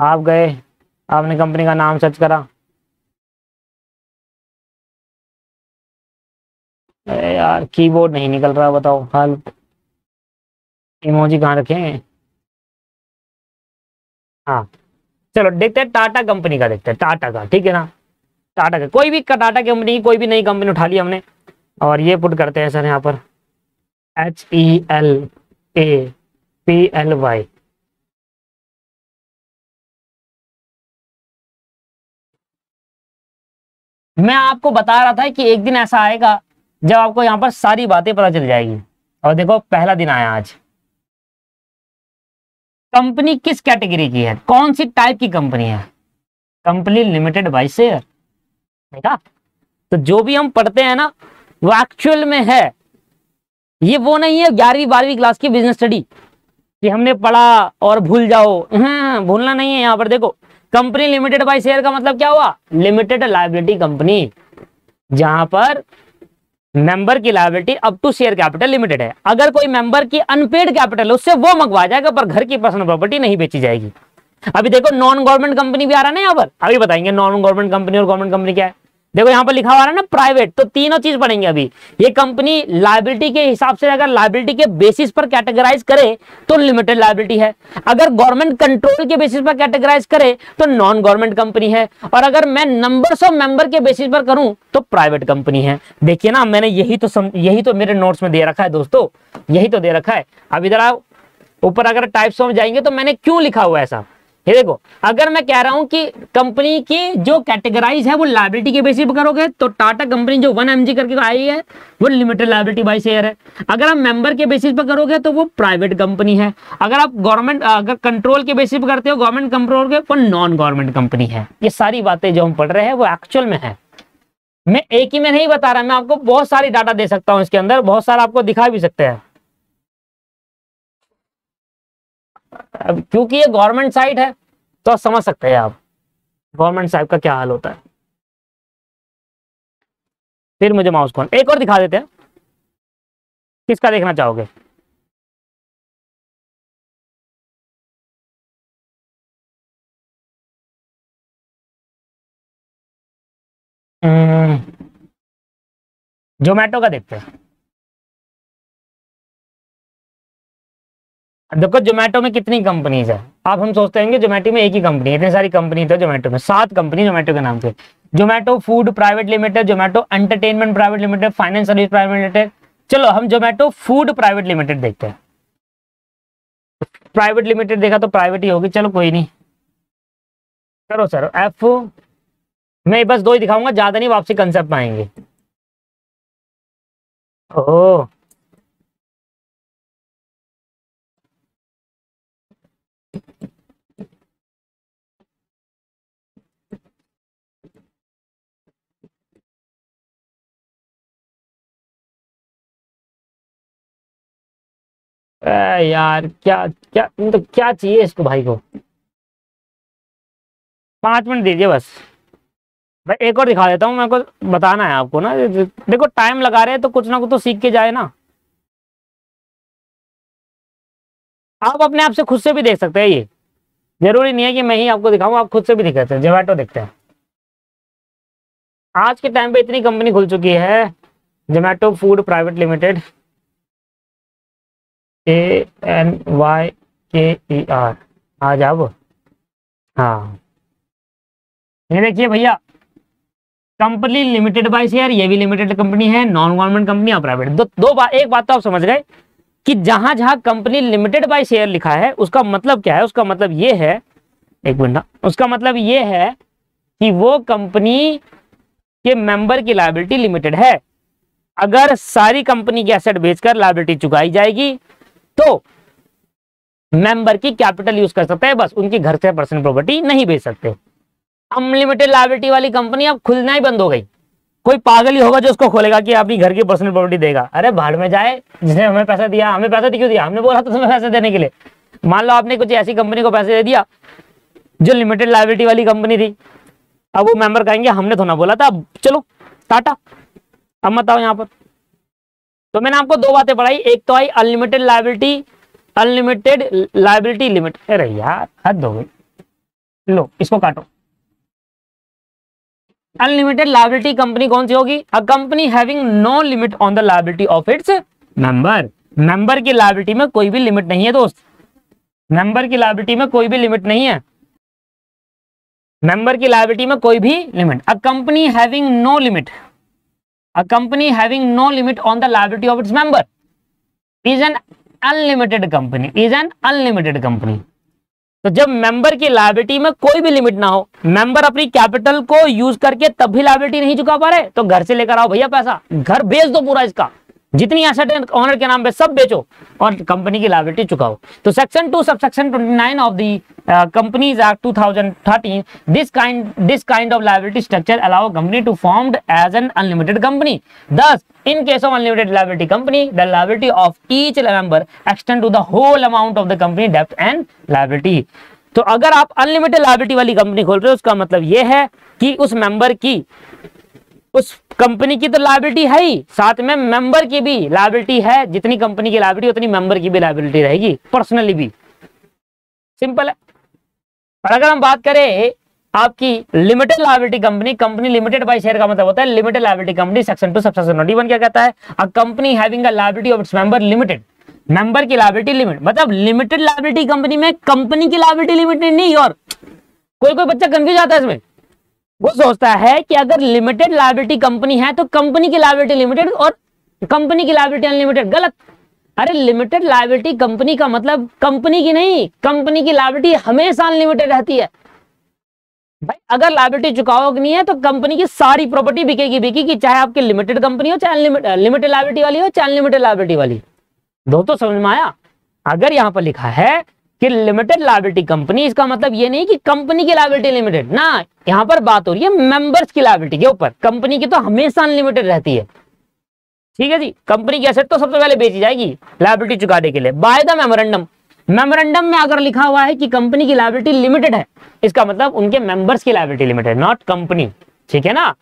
आप गए, आपने कंपनी का नाम सर्च करा। यार कीबोर्ड नहीं निकल रहा, बताओ, हाल। इमोजी कहाँ रखे हैं? हाँ। चलो, देखते हैं टाटा कंपनी का, देखते हैं टाटा का, ठीक है ना? टाटा का, कोई भी टाटा कंपनी की कोई भी नई कंपनी उठा ली हमने। और ये पुट करते हैं सर यहाँ पर। H E L A P L Y मैं आपको बता रहा था कि एक दिन ऐसा आएगा जब आपको यहाँ पर सारी बातें पता चल जाएगी। और देखो पहला दिन आया आज। कंपनी किस कैटेगरी की है? कौन सी टाइप की कंपनी है? Company limited by share. देखा तो जो भी हम पढ़ते हैं ना वो एक्चुअल में है। ये वो नहीं है ग्यारहवीं बारहवीं क्लास की बिज़नेस स्टडी कि हमने पढ़ा और भूल जाओ। हाँ, भूलना नहीं है यहाँ पर देखो। कंपनी लिमिटेड बाई शेयर का मतलब क्या हुआ? लिमिटेड लाइबिलिटी कंपनी जहाँ पर मेंबर की liability up to share capital limited है। अगर कोई मेंबर की अनपेड कैपिटल उससे वो मंगवा जाएगा, पर घर की पर्सनल प्रॉपर्टी नहीं बेची जाएगी। अभी देखो नॉन गवर्नमेंट कंपनी भी आ रहा है ना यहाँ पर। अभी बताएँगे नॉन गवर्नमेंट कंपनी और गवर्नमेंट कंपनी क्या है। देखो यहाँ पर लिखा हुआ है ना प्राइवेट तो तीनों चीज़ पढ़ेंगे अभी। ये कंपनी लाइबिलिटी के हिसाब से अगर लाइबिलिटी के बेसिस पर कैटेगराइज करे तो लिमिटेड लाइबिलिटी है। अगर गवर्नमेंट कंट्रोल के बेसिस पर कैटेगराइज करे तो नॉन गवर्नमेंट कंपनी है। और अगर मैं नंबर्स ऑफ़ मेंबर के बेसिस पर करूँ तो प्राइवेट कंपनी है। देखिए ना मैंने यही तो सम, यही तो मेरे नोट्स में दे रखा है दोस्तों। यही तो दे रखा है। अब इधर आप ऊपर अगर टाइप्स में जाएँगे तो मैंने क्यों लिखा हुआ ऐसा? ये देखो, अगर मैं कह रहा हूँ कि कंपनी की जो कैटेगराइज है वो लाइबिलिटी के बेसिस पर करोगे तो टाटा कंपनी जो वन एम करके आई है, वो लिमिटेड लाइबिलिटी बाई शेयर है। अगर आप मेंबर के बेसिस पर करोगे तो वो प्राइवेट कंपनी है। अगर आप गवर्नमेंट अगर कंट्रोल के बेसिस पर करते हो गवर्नमेंट कंट्रोल के, वो नॉन गवर्नमेंट कंपनी है। ये सारी बातें जो हम पढ़ रहे हैं, वो एक्चुअल में है। मैं एक ही में नहीं बता रहा, मैं आपको बहुत सारी डाटा दे सकता हूँ इसके अंदर, बहुत सारा आपको दिखा भी सकते हैं। अब क्योंकि ये गवर्नमेंट साइट है तो आप समझ सकते हैं आप। गवर्नमेंट साइट का क्या हाल होता है। फिर मुझे माउस कौन एक और दिखा देते हैं। किसका देखना चाहोगे? जोमेटो हम्म, का देखते हैं। देखो जोमेटो में कितनी कंपनीज़ है? आप हम सोचते हैं जोमेटो में एक ही कंपनी है, इतनी सारी कंपनी थे जोमेटो में, सात कंपनी जोमेटो के नाम से। Zomato food private limited Zomato entertainment private limited finance service private limited चलो, हम जोमेटो फ़ूड प्राइवेट लिमिटेड देखते हैं। प्राइवेट लिमिटेड देखा तो प्राइवेट ही होगी, चलो कोई नहीं। करो सर एफ़ मैं बस दो ही दिखाऊँगा, ज़्यादा नहीं, वापसी कंसेप्ट आएँगे। ओह। यार, क्या क्या तो क्या चाहिए इसको भाई को? पाँच मिनट दीजिए बस। भाई एक और दिखा देता हूँ, मेरे को बताना है आपको ना। देखो टाइम लगा रहे हैं तो कुछ ना कुछ तो सीख के जाए ना। आप अपने आप से खुद से भी देख सकते हैं ये। ज़रूरी नहीं है कि मैं ही आपको दिखाऊँ, आप खुद से भी दिखाते हैं जोमेटो देखते हैं। आज के टाइम पे इतनी कंपनी खुल चुकी है Zomato food private limited A N Y K E R आ जाओ। हाँ। ये देखिए भैया कंपनी लिमिटेड बाय शेयर ये भी लिमिटेड कंपनी है नॉन गवर्नमेंट कंपनी और प्राइवेट दो, दो बात एक बात तो आप समझ गए कि जहाँ जहाँ कंपनी लिमिटेड बाय शेयर लिखा है उसका मतलब क्या है? उसका मतलब ये है एक मिनट उसका मतलब ये है कि वो कंपनी के मेंबर की लाइबिलिटी लिमिटेड है। अगर सारी कंपनी की एसेट बेचकर लाइबिलिटी चुकाई जाएगी तो मेंबर की कैपिटल यूज़ कर सकते हैं, बस उनकी घर से पर्सनल प्रॉपर्टी नहीं बेच सकते। अनलिमिटेड लाइबिलिटी वाली कंपनी अब खुलना ही बंद हो गई। कोई पागल ही होगा जो उसको खोलेगा कि अपनी घर की पर्सनल प्रॉपर्टी देगा। अरे भाड़ में जाए, जिसने हमें पैसा दिया, हमें पैसा क्यों दिया? हमने बोला था तुम्हें पैसे देने के लिए। मान लो आपने कुछ ऐसी कंपनी को पैसे दे दिया, जो लिमिटेड लाइबिलिटी वाली कंपनी थी। अब वो मेंबर कहेंगे, हमने ना बोला था, अब चलो, टाटा। अब मत आओ यहाँ पर। तो मैंने आपको दो बातें पढ़ाई। एक तो आई unlimited liability unlimited liability limit अरे यार, हद हो गई। लो, इसको काटो। अनलिमिटेड लाइबिलिटी कंपनी कौन सी होगी? A company having no limit on the liability of its member member की लाइबिलिटी में कोई भी लिमिट नहीं है, दोस्त। मेंबर की लाइबिलिटी में कोई भी लिमिट नहीं है। मेंबर की लाइबिलिटी में कोई भी limit a company having no limit a company having no limit on the liability of its member is an unlimited company is an unlimited company तो जब मेंबर की लाइबिलिटी में कोई भी लिमिट ना हो मेंबर अपनी कैपिटल को यूज़ करके तब भी लाइबिलिटी नहीं चुका पा रहे तो घर से लेकर आओ भैया पैसा घर भेज दो पूरा इसका जितनी एसेट है ऑनर के नाम पे सब बेचो और कंपनी की लाइबिलिटी चुकाओ। तो section two sub section twenty nine of the companies act two thousand thirteen this kind this kind of liability structure allow company to formed as an unlimited company thus in case of unlimited liability company, the liability of each member extend to the whole amount of the company debt and liability. तो अगर आप unlimited liability वाली company खोल रहे हो, उसका मतलब यह है कि उस मेंबर की उस कंपनी की तो लाइबिलिटी है ही। साथ में मेंबर की भी लाइबिलिटी है। जितनी कंपनी की लाइबिलिटी उतनी मेंबर की भी लाइबिलिटी रहेगी। पर्सनली भी। सिंपल है। और अगर हम बात करें आपकी limited liability company company limited by share का मतलब होता है limited liability company section two subsection note one क्या कहता है? A company having a liability of its member limited member की लाइबिलिटी लिमिट मतलब लिमिटेड लाइबिलिटी कंपनी में कंपनी की लाइबिलिटी लिमिटेड नहीं, और कोई कोई बच्चा कंफ्यूज आता है इसमें। वो सोचता है कि अगर लिमिटेड लाइबिलिटी कंपनी है तो कंपनी की लाइबिलिटी लिमिटेड और कंपनी की लाइबिलिटी अनलिमिटेड गलत। अरे लिमिटेड लाइबिलिटी कंपनी का मतलब कंपनी की नहीं कंपनी की लाइबिलिटी हमेशा अनलिमिटेड रहती है। भाई, अगर लाइबिलिटी चुकाओगे नहीं है तो कंपनी की सारी प्रॉपर्टी बिकेगी बिकेगी, चाहे आपकी लिमिटेड कंपनी हो, चाहे लिमिटेड लाइबिलिटी वाली हो, चाहे अनलिमिटेड लाइबिलिटी वाली। दो तो समझ में आया? अगर यहाँ पर लिखा है कि लिमिटेड लाइबिलिटी कंपनी इसका मतलब ये नहीं कि कंपनी की लाइबिलिटी लिमिटेड ना, यहाँ पर बात हो रही है मेंबर्स की लाइबिलिटी के ऊपर। कंपनी की तो हमेशा अनलिमिटेड रहती है। ठीक है जी? कंपनी की एसेट तो सबसे पहले बेची जाएगी लाइबिलिटी चुकाने के लिए। बाय द मेमोरेंडम मेमोरेंडम में अगर लिखा हुआ है कि कंपनी की लाइबिलिटी लिमिटेड है, इसका मतलब उनके मेंबर्स की लाइबिलिटी लिमिटेड नॉट कंपनी ठीक है ना?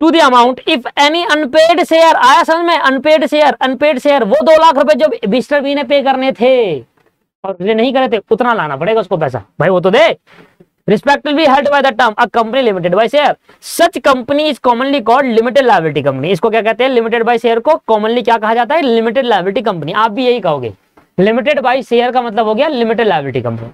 To the amount if any unpaid share आया समझ में? अनपेड शेयर अनपेड शेयर वो दो लाख रुपए जो मिस्टर बी ने पे करने थे। और रिटर्न नहीं करे थे उतना लाना पड़ेगा उसको पैसा। भाई वो तो दे। Respectively held by the term a company limited by share such company is commonly called limited liability company इसको क्या कहते हैं? लिमिटेड बाय शेयर को कॉमनली क्या कहा जाता है? लिमिटेड लाइबिलिटी कंपनी आप भी यही कहोगे। लिमिटेड बाई शेयर का मतलब हो गया limited liability company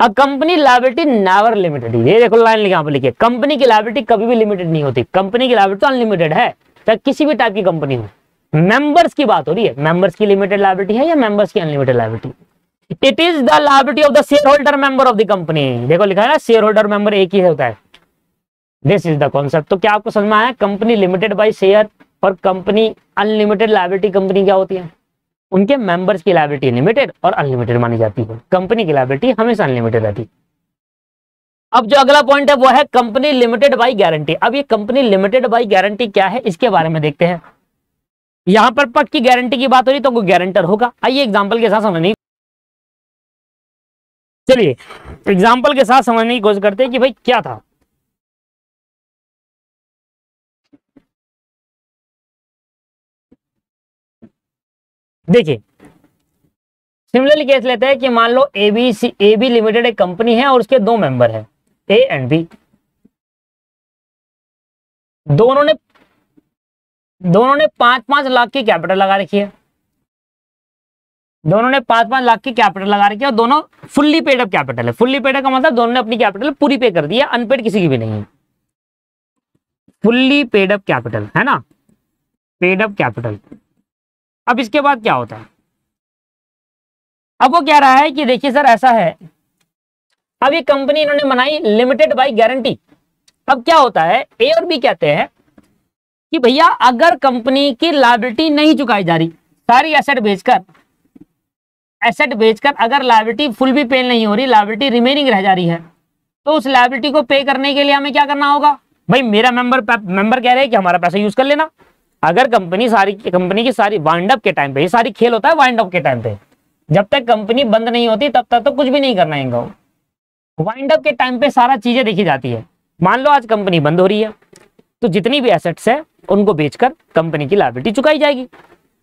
a company liability never limited ये देखो लाइन लिखा आप लिखिए। कंपनी की लाइबिलिटी कभी भी लिमिटेड नहीं होती। कंपनी की लाइबिलिटी अनलिमिटेड तो है। चाहे किसी भी टाइप की कंपनी हो। मेंबर्स की बात हो रही है। मेंबर्स की लिमिटेड लाइबिलिटी है या मेंबर्स की अनलिमिटेड लाइबिलिटी है it is the liability of the shareholder member of the company देखो लिखा है ना शेयर होल्डर मेंबर एक ही होता है। दिस इज़ द कॉन्सेप्ट तो क्या आपको समझ में आया? कंपनी लिमिटेड बाई शेयर और कंपनी अनलिमिटेड लाइबिलिटी कंपनी क्या होती है? उनके मेंबर्स की लाइबिलिटी लिमिटेड और अनलिमिटेड मानी जाती है। कंपनी की लाइबिलिटी हमेशा अनलिमिटेड रहती है। अब जो अगला पॉइंट है, वो है कंपनी लिमिटेड बाई गारंटी अब ये कंपनी लिमिटेड बाई गारंटी क्या है? इसके बारे में देखते हैं। यहाँ पर पक्की गारंटी की बात हो रही तो गारंटर होगा। आइए एग्जांपल के साथ समझने चलिए एग्ज़ाम्पल के साथ समझने की कोशिश करते हैं कि भाई क्या था। देखिए सिमिलरली केस लेते हैं कि मान लो A B C A B limited एक कंपनी है और उसके दो मेंबर हैं ए एंड बी दोनों ने दोनों ने पाँच पाँच लाख की कैपिटल लगा रखी है। दोनों ने पाँच पाँच लाख की कैपिटल लगा रखी है और दोनों फुल्ली पेड अप कैपिटल है। फुल्ली पेड का मतलब दोनों ने अपनी कैपिटल पूरी पे कर दी है अनपेड किसी की भी नहीं है। फुल्ली पेड अप कैपिटल है ना? पेड अप कैपिटल अब इसके बाद क्या होता है? अब वो कह रहा है कि देखिए सर, ऐसा है। अब ये कंपनी इन्होंने बनाई लिमिटेड बाई गारंटी अब क्या होता है? ए और बी कहते हैं कि भैया, अगर कंपनी की लाइबिलिटी नहीं चुकाई जा रही, सारी एसेट बेचकर एसेट बेचकर अगर लाइबिलिटी फुल भी पे नहीं हो रही लाइबिलिटी रिमेनिंग रह जा रही है तो उस लाइबिलिटी को पे करने के लिए हमें क्या करना होगा? भाई, मेरा मेंबर मेंबर कह रहे हैं कि हमारा पैसा यूज़ कर लेना। अगर कंपनी सारी कंपनी की सारी वाइंड अप के टाइम पे, ये सारी खेल होता है वाइंड अप के टाइम पे। जब तक कंपनी बंद नहीं होती, तब तक तो कुछ भी नहीं करना है वाइंड अप के टाइम पे सारा चीज़ें देखी जाती है। मान लो आज कंपनी बंद हो रही है तो जितनी भी एसेट्स है, उनको बेचकर कंपनी की लाइबिलिटी चुकाई जाएगी।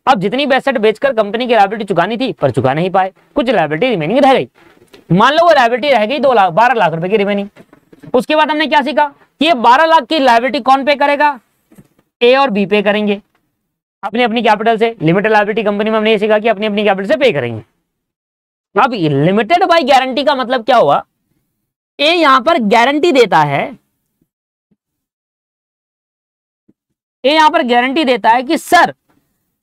अब जितनी भी एसेट बेचकर कंपनी की लाइबिलिटी चुकानी थी, पर चुका नहीं पाए। कुछ लाइबिलिटी रिमेनिंग रह गई। मान लो वो लाइबिलिटी रह गई दो लाख, बारह लाख रुपए की रिमेनिंग उसके बाद हमने क्या सीखा? ये बारह लाख की लाइबिलिटी कौन पे करेगा? ए और बी पे करेंगे। अपनी अपनी कैपिटल से लिमिटेड लाइबिलिटी कंपनी में हमने ये सीखा कि अपनी अपनी कैपिटल से पे करेंगे। अब लिमिटेड बाई गारंटी का मतलब क्या हुआ? ए यहाँ पर गारंटी देता है। ए यहाँ पर गारंटी देता है कि, सर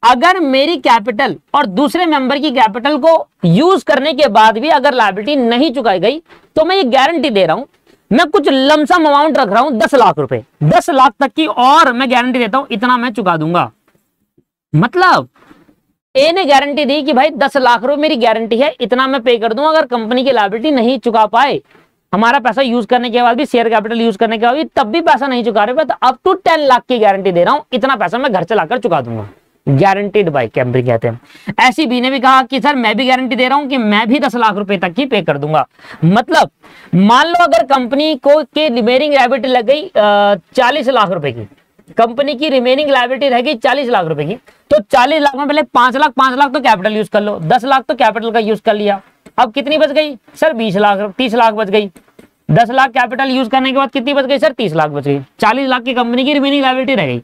अगर मेरी कैपिटल और दूसरे मेंबर की कैपिटल को यूज़ करने के बाद भी अगर लाइबिलिटी नहीं चुकाई गई तो मैं ये गारंटी दे रहा हूँ, मैं कुछ लमसम अमाउंट रख रहा हूँ दस लाख रुपए। दस लाख तक की और मैं गारंटी देता हूँ, इतना मैं चुका दूँगा। मतलब ए ने गारंटी दी कि भाई दस लाख रुपए मेरी गारंटी है, इतना मैं पे कर दूँगा, अगर कंपनी की लाइबिलिटी नहीं चुका पाए, हमारा पैसा यूज़ करने के बाद भी शेयर कैपिटल यूज़ करने के बाद भी, तब भी पैसा नहीं चुका रहे तो अप टू टेन लाख की गारंटी दे रहा हूँ, इतना पैसा मैं घर चलाकर चुका दूँगा। गारंटीड बाय कैम्ब्रिक कहते हैं। ऐसी बी ने भी कहा कि, सर, मैं भी गारंटी दे रहा हूँ कि मैं भी दस लाख रुपए तक की पे कर दूँगा। मतलब मान लो अगर कंपनी को, के रिमेनिंग लाइबिलिटी लग गई चालीस लाख रुपए की। कंपनी की रिमेनिंग लाइबिलिटी रह गई चालीस लाख रुपए की। तो चालीस लाख में पहले पाँच लाख पाँच लाख तो कैपिटल यूज़ कर लो। दस लाख तो कैपिटल का यूज़ कर लिया। अब कितनी बच गई? सर, बीस लाख, तीस लाख बच गई। दस लाख कैपिटल यूज़ करने के बाद कितनी बच गई? सर, तीस लाख बच गई। चालीस लाख की कंपनी की रिमेनिंग लाइबिलिटी रह गई।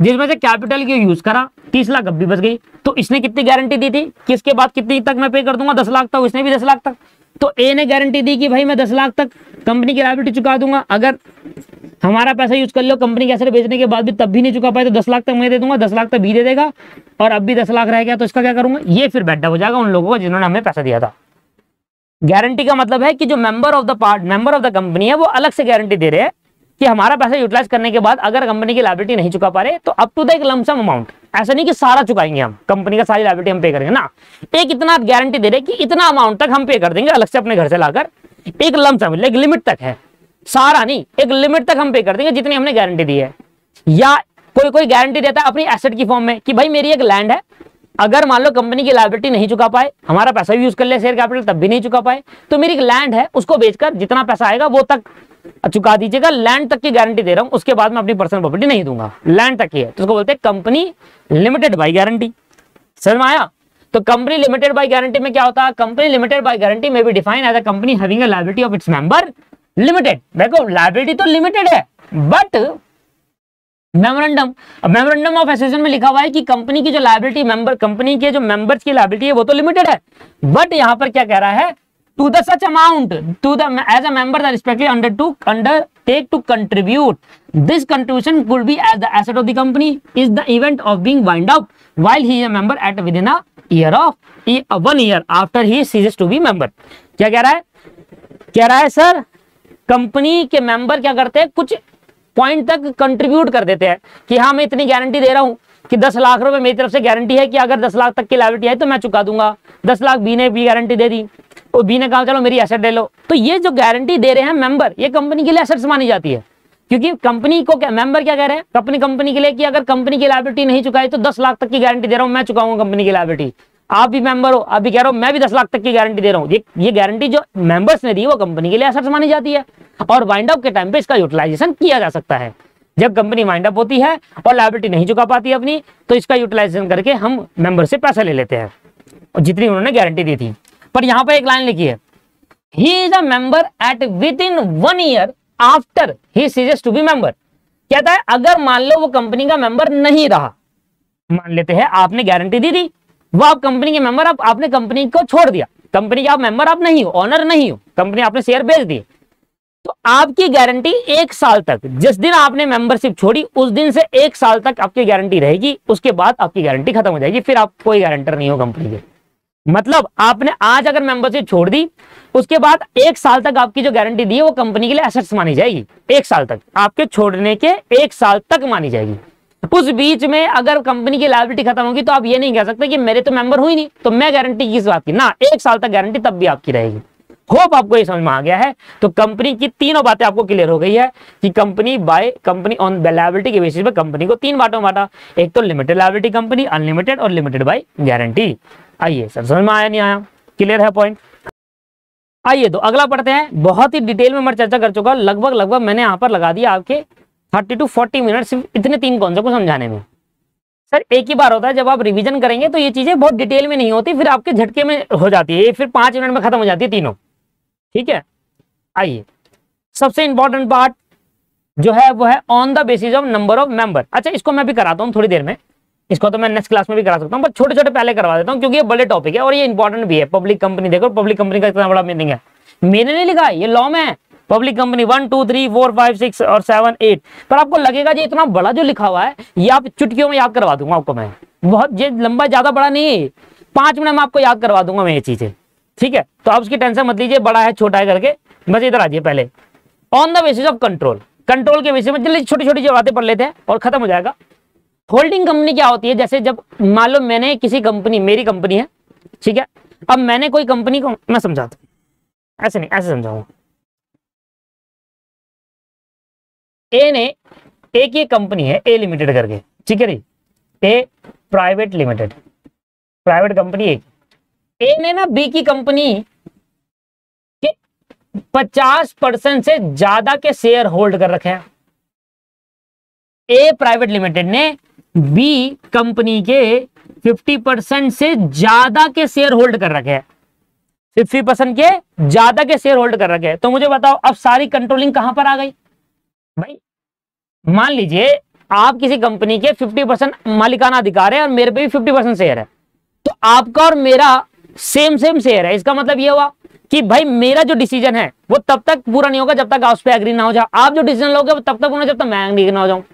जिसमें से कैपिटल की यूज़ करा, तीस लाख अब भी बच गई। तो इसने कितनी गारंटी दी थी? कि इसके बाद कितनी तक मैं पे कर दूँगा? दस लाख तक इसने भी दस लाख तक। तो ए ने गारंटी दी कि भाई मैं दस लाख तक कंपनी की लाइबिलिटी चुका दूँगा। अगर हमारा पैसा यूज़ कर लो कंपनी के असर बेचने के बाद भी तब भी नहीं चुका पाए तो दस लाख तक मैं दे दूँगा, दस लाख तक भी दे देगा। और अब भी दस लाख रह गया तो इसका क्या करूँगा? ये फिर बैठा हो जाएगा उन लोगों को जिन्होंने हमें पैसा दिया था। गारंटी का मतलब है कि जो member of the part member of the company है, वो अलग से गारंटी दे रहे हैं। कि हमारा पैसा यूटिलाइज करने के बाद अगर कंपनी की लाइबिलिटी नहीं चुका पा रहे तो अप टू द एक लमसम अमाउंट ऐसा नहीं कि सारा चुकाएँगे हम। कंपनी का सारी लाइबिलिटी हम पे करेंगे ना। एक इतना गारंटी दे रहे कि इतना अमाउंट तक हम पे कर देंगे अलग से अपने घर से लाकर। एक लमसम एक लिमिट तक है। सारा नहीं, एक लिमिट तक हम पे कर देंगे जितनी हमने गारंटी दी है। या कोई कोई गारंटी देता है अपनी एसेट की फॉर्म में कि भाई मेरी एक लैंड है अगर मान लो कंपनी की लाइबिलिटी नहीं चुका पाए, हमारा पैसा भी यूज़ कर लिया शेयर कैपिटल तब भी नहीं चुका पाए तो मेरी एक लैंड है, उसको बेचकर जितना पैसा आएगा वो तक चुका दीजिएगा। लैंड तक की गारंटी दे रहा हूँ, उसके बाद मैं अपनी पर्सनल प्रॉपर्टी नहीं दूँगा। लैंड तक की है तो उसको बोलते हैं कंपनी लिमिटेड बाई गारंटी समझ में आया? तो कंपनी लिमिटेड बाई गारंटी में क्या होता है? कंपनी लिमिटेड बाई गारंटी में भी define as a company having a liability of its member limited देखो लाइबिलिटी तो लिमिटेड है but memorandum memorandum of association में लिखा हुआ है कि कंपनी की जो लाइबिलिटी मेंबर कंपनी के जो मेंबर्स की लाइबिलिटी है, वो तो लिमिटेड है। बट यहाँ पर क्या कह रहा है? To the such amount to the as member respectively under to undertake to contribute this contribution could be as the asset of the company is the event of being wind up while he member at within year of one year after he ceases to be member क्या कह रहा है? कह रहा है, sir company के member क्या करते हैं? कुछ पॉइंट तक कंट्रीब्यूट कर देते हैं कि हाँ मैं इतनी गारंटी दे रहा हूँ कि दस लाख रुपए मेरी तरफ़ से गारंटी है कि अगर दस लाख तक की लाइबिलिटी है तो मैं चुका दूँगा। दस लाख बी ने भी गारंटी दे दी। और बी ने कहा, चलो, मेरी एसेट ले लो। तो ये जो गारंटी दे रहे हैं मेंबर ये कंपनी के लिए एसेट्स मानी जाती है। क्योंकि कंपनी को क्या मेंबर क्या कह रहे हैं? अपनी कंपनी के लिए कि अगर कंपनी की लाइबिलिटी नहीं चुकाई तो दस लाख तक की गारंटी दे रहा हूँ, मैं चुकाऊँगा कंपनी की लाइबिलिटी आप भी मेंबर हो, आप भी कह रहे हो, मैं भी दस लाख तक की गारंटी दे रहा हूँ। ये ये गारंटी जो मेंबर्स ने दी, वो कंपनी के लिए एसेट्स मानी जाती है। और वाइंड अप के टाइम पे इसका यूटिलाइजेशन किया जा सकता है। जब कंपनी वाइंड अप होती है और लाइबिलिटी नहीं चुका पाती अपनी तो इसका यूटिलाइजेशन करके हम मेंबर से पैसा ले लेते हैं। और जितनी उन्होंने गारंटी दी थी। पर यहाँ पर एक लाइन लिखी है he is a at within one year after he ceases to be member कहता है, अगर मान लो वो कंपनी का मेंबर नहीं रहा, मान लेते हैं, आपने गारंटी दी थी वो आप कंपनी के मेंबर आप आपने कंपनी को छोड़ दिया। कंपनी के आप मेंबर आप नहीं हो ऑनर नहीं हो। कंपनी आपने शेयर बेच दिए। तो आपकी गारंटी एक साल तक, जिस दिन आपने मेंबरशिप छोड़ी, उस दिन से एक साल तक आपकी गारंटी रहेगी। उसके बाद आपकी गारंटी खत्म हो जाएगी, फिर आप कोई गारंटर नहीं हो कंपनी के। मतलब आपने आज अगर मेंबरशिप छोड़ दी, उसके बाद एक साल तक आपकी जो गारंटी दी है, वो कंपनी के लिए एसेट्स मानी जाएगी। एक साल तक। आपके छोड़ने के एक साल तक मानी जाएगी। उस बीच में अगर कंपनी की लाइबिलिटी खत्म होगी तो आप ये नहीं कह सकते कि मेरे तो मेंबर हुई नहीं तो मैं गारंटी किस बात की? ना, एक साल तक गारंटी तब भी आपकी रहेगी। होप आपको ये समझ में आ गया है। तो कंपनी की तीनों बातें आपको क्लियर हो गई है कि company by company on liability के बेसिस पे कंपनी को तीन बातों बांटा। एक तो लिमिटेड लाइबिलिटी कंपनी अनलिमिटेड और लिमिटेड बाय गारंटी आइए सर, समझ में आया नहीं आया? क्लियर है पॉइंट आइए तो अगला पढ़ते हैं। बहुत ही डिटेल में मैं चर्चा कर चुका लगभग लगभग मैंने यहाँ पर लगा दिया आपके थर्टी टू फोर्टी मिनट इतने तीन कॉन्सेप्ट को समझाने में? सर, एक ही बार होता है, जब आप रिवीजन करेंगे तो ये चीज़ें बहुत डिटेल में नहीं होती, फिर आपके झटके में हो जाती है। फिर पाँच मिनट में खत्म हो जाती है तीनों। ठीक है? आइए। सबसे इंपॉर्टेंट पार्ट जो है, वो है on the basis of number of member अच्छा इसको मैं भी कराता हूँ थोड़ी देर में। इसको तो मैं नेक्स्ट क्लास में भी करा सकता हूँ बट छोटे छोटे पहले करवा देता हूँ, क्योंकि ये बड़े टॉपिक है और ये इंपॉर्टेंट भी है। पब्लिक कंपनी देखो पब्लिक कंपनी का इतना बड़ा मीनिंग है। मैंने नहीं लिखा, ये लॉ में है। Public company one two three four five six और सेवन एट पर आपको लगेगा जी, इतना बड़ा जो लिखा हुआ है, ये आप चुटकियों में याद करवा दूँगा आपको मैं। बहुत ये लंबा, ज़्यादा बड़ा नहीं है पाँच मिनट में आपको याद करवा दूँगा मैं ये चीज़ें। ठीक है? तो आप उसकी टेंशन मत लीजिए, बड़ा है, छोटा है करके। बस इधर आ जाइए पहले। On the basis of control control के विषय में जल्दी छोटी छोटी जो बातें पढ़ लेते हैं और खत्म हो जाएगा। होल्डिंग कंपनी क्या होती है? जैसे जब, मान लो मैंने किसी कंपनी मेरी कंपनी है, ठीक है? अब मैंने कोई कंपनी को, मैं समझाता हूँ। ऐसे नहीं, ऐसे समझाऊँगा ए ने एक ये कंपनी है ए लिमिटेड करके। ठीक है नी A private limited private company एक ए ने ना बी की कंपनी के पचास परसेंट से ज़्यादा के शेयर होल्ड कर रखे हैं। ए प्राइवेट लिमिटेड ने बी कंपनी के 50 परसेंट से ज़्यादा के शेयर होल्ड कर रखे हैं। फिफ्टी परसेंट के ज़्यादा के शेयर होल्ड कर रखे हैं। तो मुझे बताओ, अब सारी कंट्रोलिंग कहाँ पर आ गई? भाई, मान लीजिए आप किसी कंपनी के 50 परसेंट मालिकाना अधिकार है और मेरे पे भी 50 परसेंट शेयर है। तो आपका और मेरा सेम सेम शेयर है। इसका मतलब ये हुआ कि भाई, मेरा जो डिसीज़न है, वो तब तक पूरा नहीं होगा जब तक आप उस पर एग्री ना हो जाओ। आप जो डिसीज़न लोगे, वो तब तक पूरा जब तक मैं एग्री ना हो जाऊँ।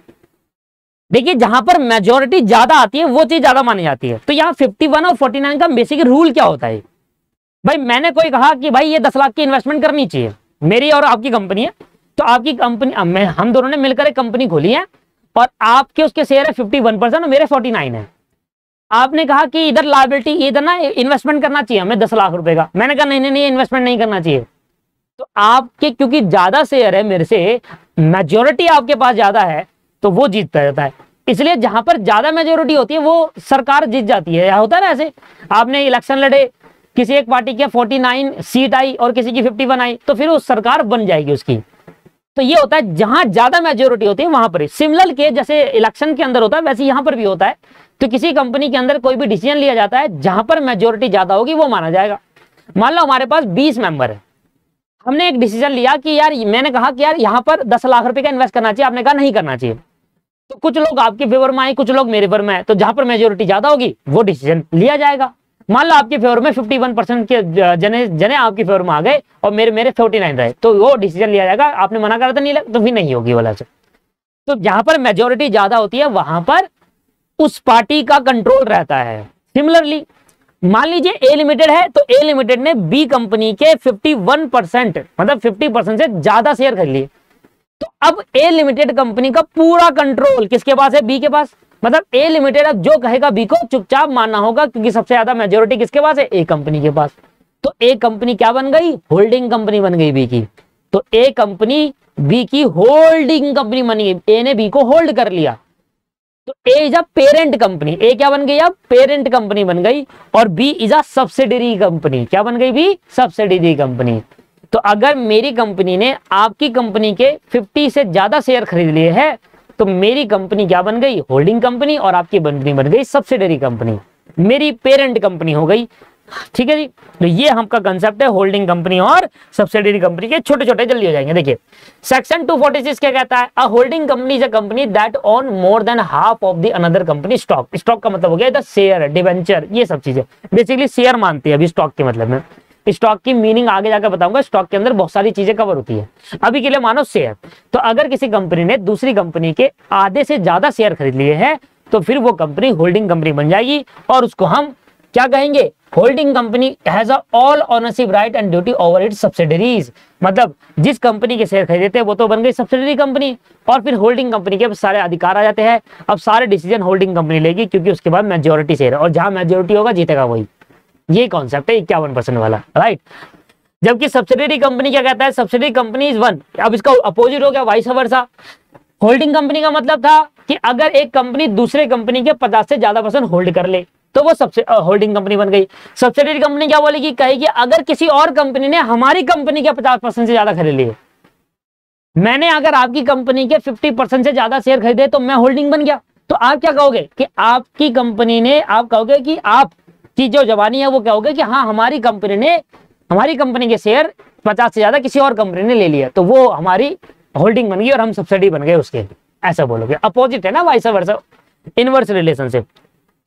देखिए, जहाँ पर मेजोरिटी ज़्यादा आती है, वो चीज़ ज़्यादा मानी जाती है। तो यहाँ 51 और 49 का बेसिक रूल क्या होता है? भाई, मैंने कोई कहा कि भाई, ये दस लाख की इन्वेस्टमेंट करनी चाहिए। मेरी और आपकी कंपनी है। तो आपकी कंपनी हम दोनों ने मिलकर एक कंपनी खोली है, और आपके उसके शेयर है फिफ्टी वन परसेंट और मेरे फोर्टी नाइन है। आपने कहा कि इधर लाइबिलिटी इधर ना इन्वेस्टमेंट करना चाहिए हमें दस लाख रुपए का। मैंने कहा, नहीं नहीं नहीं इन्वेस्टमेंट नहीं करना चाहिए। तो आपके, क्योंकि ज़्यादा शेयर है मेरे से मेजोरिटी आपके पास ज़्यादा है तो वो जीतता जाता है। इसलिए जहाँ पर ज़्यादा मेजोरिटी होती है, वो सरकार जीत जाती है। होता है ना ऐसे, आपने इलेक्शन लड़े, किसी एक पार्टी के 49 सीट आई और किसी की 51 आई तो फिर वो सरकार बन जाएगी उसकी। तो ये होता है, जहाँ ज़्यादा मेजोरिटी होती है, वहाँ पर सिमिलर के जैसे इलेक्शन के अंदर होता है, वैसे यहाँ पर भी होता है। तो किसी कंपनी के अंदर कोई भी डिसीज़न लिया जाता है, जहाँ पर मेजोरिटी ज़्यादा होगी, वो माना जाएगा। मान लो हमारे पास बीस मेंबर है। हमने एक डिसीज़न लिया कि यार, मैंने कहा कि यार, यहाँ पर दस लाख रुपए का इन्वेस्ट करना चाहिए, आपने कहा नहीं करना चाहिए। तो कुछ लोग आपके फेवर में आए, कुछ लोग मेरे फेवर में आए। तो जहाँ पर मेजोरिटी ज़्यादा होगी, वो डिसीज़न लिया जाएगा। मान लो आपके फेवर में 51 परसेंट के जने जने आपके फेवर में आ गए और मेरे मेरे 49 रहे तो वो डिसीज़न लिया जाएगा। आपने मना करा तो नहीं तो फिर नहीं होगी वाला से तो जहाँ पर मेजोरिटी ज़्यादा होती है, वहाँ पर उस पार्टी का कंट्रोल रहता है। सिमिलरली मान लीजिए ए लिमिटेड है तो ए लिमिटेड ने बी कंपनी के 51 परसेंट मतलब 50 परसेंट से ज़्यादा शेयर खरीद लिए। तो अब ए लिमिटेड कंपनी का पूरा कंट्रोल किसके पास है? बी के पास। मतलब ए लिमिटेड अब जो कहेगा बी को चुपचाप मानना होगा, क्योंकि सबसे ज़्यादा मेजोरिटी किसके पास है? ए कंपनी के पास। तो ए कंपनी क्या बन गई? होल्डिंग कंपनी बन गई बी की। तो ए कंपनी बी की होल्डिंग कंपनी बन गई। ए ने बी को होल्ड कर लिया। तो A is a parent company A क्या बन गई? अब पेरेंट कंपनी बन गई। और B is a subsidiary company क्या बन गई बी सब्सिडरी कंपनी तो अगर मेरी कंपनी ने आपकी कंपनी के 50 से ज़्यादा शेयर खरीद लिए हैं तो मेरी कंपनी क्या बन गई? होल्डिंग कंपनी और आपकी कंपनी बन गई सब्सिडरी कंपनी। मेरी पेरेंट कंपनी हो गई। ठीक है जी? तो ये हमका कंसेप्ट है होल्डिंग कंपनी और सब्सिडरी कंपनी के छोटे छोटे जल्दी हो जाएँगे। देखिए सेक्शन 246 क्या कहता है? A holding company company that own more than half of the another company stock stock का मतलब हो गया शेयर डिवेंचर ये सब चीज़ें। बेसिकली शेयर मानती है अभी स्टॉक के मतलब में। स्टॉक की मीनिंग आगे जाकर बताऊँगा। स्टॉक के अंदर बहुत सारी चीज़ें कवर होती है। अभी के लिए मानो शेयर तो अगर किसी कंपनी ने दूसरी कंपनी के आधे से ज़्यादा शेयर खरीद लिए हैं तो फिर वो कंपनी होल्डिंग कंपनी बन जाएगी और उसको हम क्या कहेंगे? Holding company has all ownership right and duty over it subsidiaries मतलब जिस कंपनी के शेयर खरीदे थे, वो तो बन गई सब्सिडरी कंपनी और फिर होल्डिंग कंपनी के सारे अधिकार आ जाते हैं। अब सारे डिसीज़न होल्डिंग कंपनी लेगी, क्योंकि उसके बाद मेजोरिटी शेयर और जहाँ मेजोरिटी होगा, जीतेगा वही। ये कॉन्सेप्ट है, इक्यावन परसेंट वाला राइट जबकि सब्सिडरी कंपनी क्या कहता है? सब्सिडरी कंपनी इज़ वन अब इसका अपोजिट हो गया वाइस वर्षा होल्डिंग कंपनी का मतलब था कि अगर एक कंपनी दूसरे कंपनी के पचास से ज़्यादा परसेंट होल्ड कर ले तो वो सबसे होल्डिंग कंपनी बन गई। सब्सिडरी कंपनी क्या बोलेगी कहेगी अगर किसी और कंपनी ने हमारी कंपनी के पचास परसेंट से ज़्यादा खरीद लिए, मैंने अगर आपकी कंपनी के फिफ्टी परसेंट से ज़्यादा शेयर खरीदे तो मैं होल्डिंग बन गया। तो आप क्या कहोगे कि आपकी कंपनी ने, आप कहोगे कि आप की जो जवानी है वो कहोगे कि हाँ हमारी कंपनी ने, हमारी कंपनी के शेयर पचास से ज़्यादा किसी और कंपनी ने ले लिया। तो वो हमारी होल्डिंग बन गई और हम सब्सिडी बन गए उसके। ऐसा बोलोगे। अपोजिट है ना वाइस वर्सा इनवर्स रिलेशनशिप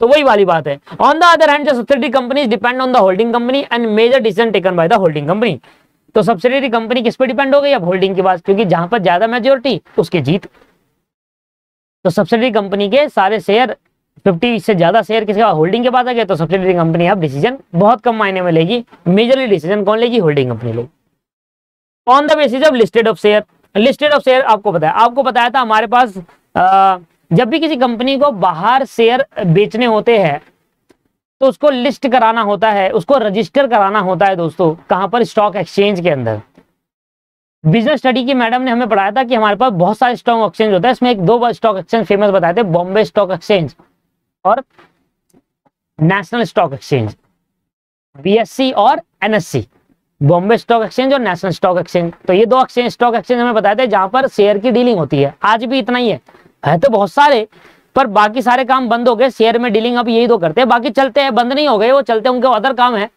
तो वही वाली बात है। ऑन द अदर हैंड जो subsidy company depend on the holding company and major decision taken by the holding company तो सब्सिडी कंपनी किस पे डिपेंड हो गई? अब होल्डिंग के बाद क्योंकि जहाँ पर ज़्यादा मेजोरिटी उसकी जीत। तो सब्सिडी कंपनी के सारे शेयर 50 से ज़्यादा शेयर किसी का होल्डिंग के बाद आ गए तो सब्सिडी कंपनी अब डिसीज़न बहुत कम मायने में लेगी। मेजरली डिसीज़न कौन लेगी? होल्डिंग कंपनी लेगी। On the basis of listed of share listed of share आपको बताया आपको बताया था हमारे पास आ, जब भी किसी कंपनी को बाहर शेयर बेचने होते हैं तो उसको लिस्ट कराना होता है उसको रजिस्टर कराना होता है दोस्तों कहाँ पर? स्टॉक एक्सचेंज के अंदर। बिज़नेस स्टडी की मैडम ने हमें पढ़ाया था कि हमारे पास बहुत सारे स्टॉक एक्सचेंज होता है। इसमें एक दो स्टॉक एक्सचेंज फ़ेमस बताए थे बॉम्बे स्टॉक एक्सचेंज और नेशनल स्टॉक एक्सचेंज बीएससी और एनएससी बॉम्बे स्टॉक एक्सचेंज और नेशनल स्टॉक एक्सचेंज तो ये दो एक्सचेंज स्टॉक एक्सचेंज हमें बताए थे जहाँ पर शेयर की डीलिंग होती है। आज भी इतना ही है। है तो बहुत सारे, पर बाकी सारे काम बंद हो गए। शेयर में डीलिंग अब यही दो करते हैं। बाकी चलते हैं, बंद नहीं हो गए, वो चलते हैं, उनके अदर काम है।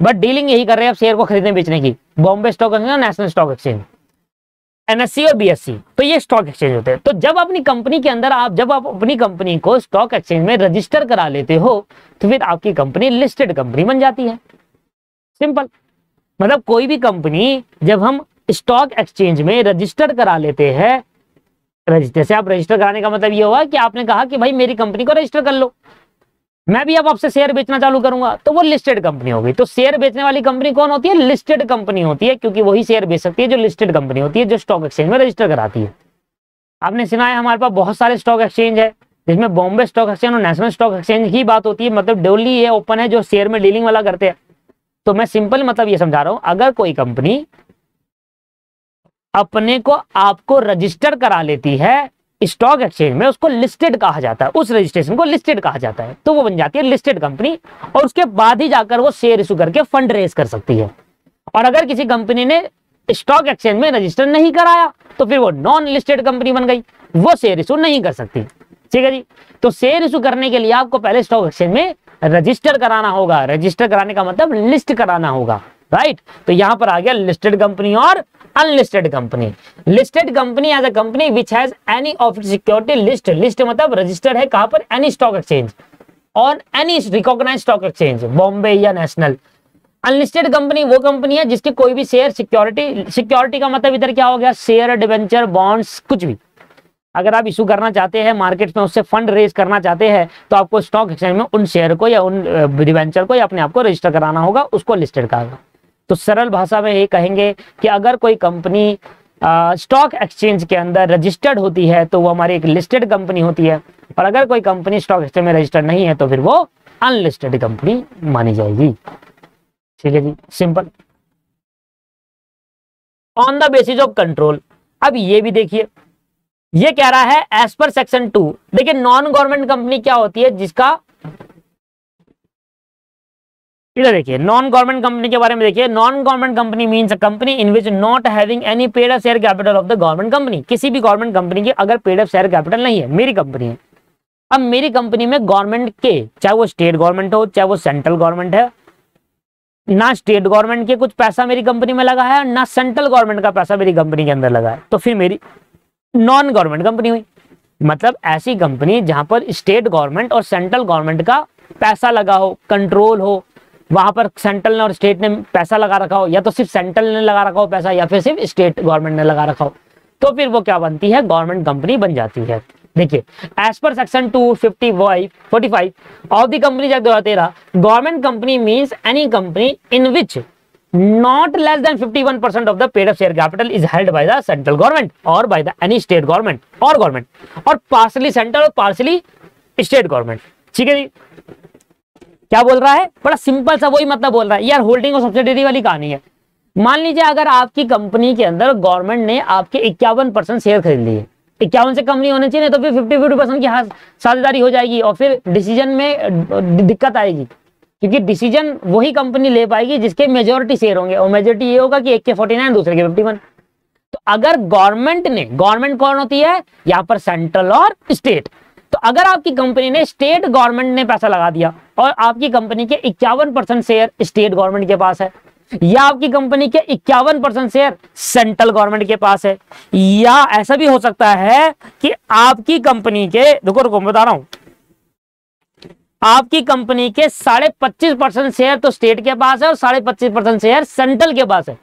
बट डीलिंग यही कर रहे हैं अब शेयर को खरीदने बेचने की। बॉम्बे स्टॉक एक्सचेंज और नेशनल स्टॉक एक्सचेंज एनएससी और बीएससी तो ये स्टॉक एक्सचेंज होते हैं। तो जब अपनी कंपनी के अंदर आप, जब आप अपनी कंपनी को स्टॉक एक्सचेंज में रजिस्टर करा लेते हो तो फिर आपकी कंपनी लिस्टेड कंपनी बन जाती है। सिंपल मतलब कोई भी कंपनी जब हम स्टॉक एक्सचेंज में रजिस्टर करा लेते हैं जैसे आप रजिस्टर कराने का मतलब ये हुआ कि आपने कहा कि भाई मेरी कंपनी को रजिस्टर कर लो। मैं भी अब आपसे शेयर बेचना चालू करूँगा। तो वो लिस्टेड कंपनी होगी तो शेयर बेचने वाली कंपनी कौन होती है? लिस्टेड कंपनी होती है, क्योंकि वही शेयर बेच सकती है जो लिस्टेड कंपनी होती है, जो स्टॉक एक्सचेंज में रजिस्टर कराती है। आपने सुना है हमारे पास बहुत सारे स्टॉक एक्सचेंज है, जिसमें बॉम्बे स्टॉक एक्सचेंज और नेशनल स्टॉक एक्सचेंज की बात होती है। मतलब डेली ये ओपन है जो शेयर में डीलिंग वाला करते हैं। तो मैं सिंपल मतलब ये समझा रहा हूँ, अगर कोई कंपनी अपने को आपको रजिस्टर करा लेती है स्टॉक एक्सचेंज में उसको लिस्टेड कहा जाता है, उस रजिस्ट्रेशन को लिस्टेड कहा जाता है। तो वो बन जाती है लिस्टेड कंपनी और उसके बाद ही जाकर वो शेयर इशू करके फंड रेज कर सकती है। और अगर किसी कंपनी ने स्टॉक एक्सचेंज में रजिस्टर नहीं कराया तो फिर वो नॉन लिस्टेड कंपनी बन गई, वो शेयर इशू नहीं कर सकती। ठीक है जी? तो शेयर इशू करने के लिए आपको पहले स्टॉक एक्सचेंज में रजिस्टर कराना होगा। रजिस्टर कराने का मतलब लिस्ट कराना होगा, राइट? तो यहाँ पर आ गया लिस्टेड कंपनी और unlisted company listed company as a company which has any of security list list मतलब रजिस्टर्ड है कहाँ पर? Any stock exchange on any recognise stock exchange Bombay या नेशनल अनलिस्टेड कंपनी वो कंपनी है जिसके कोई भी शेयर सिक्योरिटी सिक्योरिटी का मतलब इधर क्या हो गया? शेयर डिवेंचर बॉन्ड्स कुछ भी। अगर आप इशू करना चाहते हैं मार्केट में उससे फंड रेज करना चाहते हैं तो आपको स्टॉक एक्सचेंज में उन शेयर को या उन डिवेंचर को या अपने आप को रजिस्टर कराना होगा, उसको लिस्टेड कहा तो सरल भाषा में ये कहेंगे कि अगर कोई कंपनी स्टॉक एक्सचेंज के अंदर रजिस्टर्ड होती है तो वो हमारी एक लिस्टेड कंपनी होती है। और अगर कोई कंपनी स्टॉक एक्सचेंज में रजिस्टर्ड नहीं है तो फिर वो अनलिस्टेड कंपनी मानी जाएगी। ठीक है जी simple on the basis of control अब ये भी देखिए। ये कह रहा है? एज पर सेक्शन टू देखिए नॉन गवर्नमेंट कंपनी क्या होती है, जिसका इधर देखिए नॉन गवर्नमेंट कंपनी के बारे में देखिए non government company means a company in which not having any paid up share capital of the government company किसी भी गवर्नमेंट कंपनी की अगर पेड अप शेयर कैपिटल नहीं है, मेरी कंपनी है। अब मेरी कंपनी में गवर्नमेंट के, चाहे वो स्टेट गवर्नमेंट हो, चाहे वो सेंट्रल गवर्नमेंट है, ना स्टेट गवर्नमेंट के कुछ पैसा मेरी कंपनी में लगा है, ना सेंट्रल गवर्नमेंट का पैसा मेरी कंपनी के अंदर लगा है। तो फिर मेरी नॉन गवर्नमेंट कंपनी हुई। मतलब ऐसी कंपनी जहाँ पर स्टेट गवर्नमेंट और सेंट्रल गवर्नमेंट का पैसा लगा हो कंट्रोल हो वहाँ पर सेंट्रल ने और स्टेट ने पैसा लगा रखा हो, या तो सिर्फ़ सेंट्रल ने लगा रखा हो पैसा, या फिर सिर्फ़ स्टेट गवर्नमेंट ने लगा रखा हो तो फिर वो क्या बनती है? गवर्नमेंट कंपनी बन जाती है। देखिए as per section two fifty forty five of the company दो हज़ार तेरह government company means any company in which not less than 51% of the paid up share capital is held by the central government or by the any state government or government, और partially central और partially state government, ठीक है जी? क्या बोल रहा है? बड़ा simple सा वही मतलब बोल रहा है। यार होल्डिंग और सब्सिडरी वाली कहानी है। मान लीजिए अगर आपकी कंपनी के अंदर गवर्नमेंट ने आपके इक्यावन परसेंट शेयर खरीद लिए। इक्यावन से कम नहीं होने चाहिए तो फिर फिफ्टी फिफ्टी परसेंट की साझेदारी हो जाएगी और फिर डिसीज़न में दिक्कत आएगी। क्योंकि डिसीज़न वही कंपनी ले पाएगी जिसके मेजोरिटी शेयर होंगे। और मेजोरिटी ये होगा कि एक के फोर्टी नाइन दूसरे के फिफ्टी वन तो अगर गवर्नमेंट ने गवर्नमेंट कौन होती है? यहाँ पर सेंट्रल और स्टेट तो अगर आपकी कंपनी ने स्टेट गवर्नमेंट ने पैसा लगा दिया और आपकी कंपनी के इक्यावन परसेंट शेयर स्टेट गवर्नमेंट के पास है, या आपकी कंपनी के इक्यावन परसेंट शेयर सेंट्रल गवर्नमेंट के पास है, या ऐसा भी हो सकता है कि आपकी कंपनी के, रुको रुको बता रहा हूँ, आपकी कंपनी के साढ़े पच्चीस परसेंट शेयर तो स्टेट के पास है और साढ़े पच्चीस परसेंट शेयर सेंट्रल के पास है,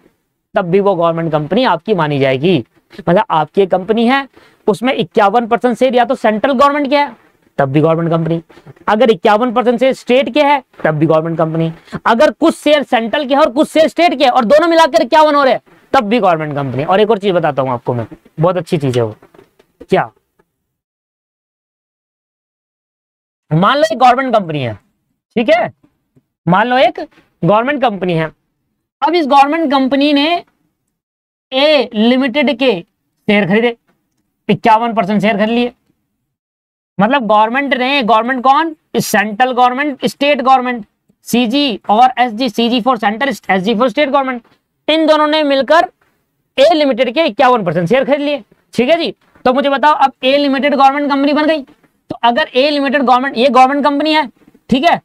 तब भी वो गवर्नमेंट कंपनी आपकी मानी जाएगी। मतलब आपकी कंपनी है, उसमें इक्यावन परसेंट शेयर या तो सेंट्रल गवर्नमेंट के है, तब भी गवर्नमेंट कंपनी अगर इक्यावन परसेंट शेयर स्टेट के है, तब भी गवर्नमेंट कंपनी अगर कुछ शेयर सेंट्रल के है और कुछ शेयर स्टेट के है, और दोनों मिलाकर इक्यावन हो रहे तब भी गवर्नमेंट कंपनी और एक और चीज़ बताता हूँ आपको मैं, बहुत अच्छी चीज़ है वो। क्या? मान लो एक गवर्नमेंट कंपनी है, ठीक है? मान लो एक गवर्नमेंट कंपनी है। अब इस गवर्नमेंट कंपनी ने ए लिमिटेड के शेयर खरीदे। इक्यावन परसेंट शेयर खरीद लिए। मतलब गवर्नमेंट ने गवर्नमेंट कौन? Central government state government CG और SG CG for central SG for state government इन दोनों ने मिलकर ए लिमिटेड के इक्यावन परसेंट शेयर खरीद लिए। ठीक है जी? तो मुझे बताओ, अब ए लिमिटेड गवर्नमेंट कंपनी बन गई। तो अगर ए लिमिटेड गवर्नमेंट ये गवर्नमेंट कंपनी है, ठीक है?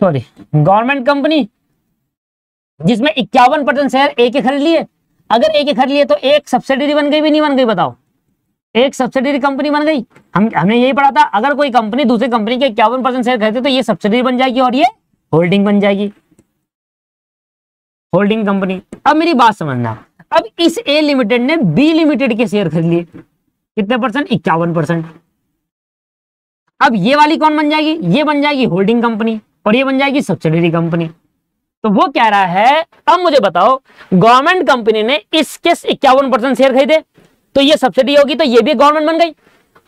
सॉरी गवर्नमेंट कंपनी जिसमें इक्यावन परसेंट शेयर ए के खरीद लिए। अगर ए के खरीद लिए तो एक सब्सिडरी बन गई भी नहीं बन गई, बताओ। एक सब्सिडरी कंपनी बन गई। हम, हमने यही पढ़ा था, अगर कोई कंपनी दूसरी कंपनी के इक्यावन परसेंट शेयर खरीदे तो ये सब्सिडरी बन जाएगी और ये होल्डिंग बन जाएगी। होल्डिंग कंपनी अब मेरी बात समझना। अब इस ए लिमिटेड ने बी लिमिटेड के शेयर खरीद लिए। कितने परसेंट इक्यावन परसेंट अब ये वाली कौन बन जाएगी? ये बन जाएगी होल्डिंग कंपनी और ये बन जाएगी सब्सिडरी कंपनी तो वो कह रहा है, अब मुझे बताओ गवर्नमेंट कंपनी ने इसके इक्यावन परसेंट शेयर खरीदे तो ये सब्सिडी होगी तो ये भी गवर्नमेंट बन गई।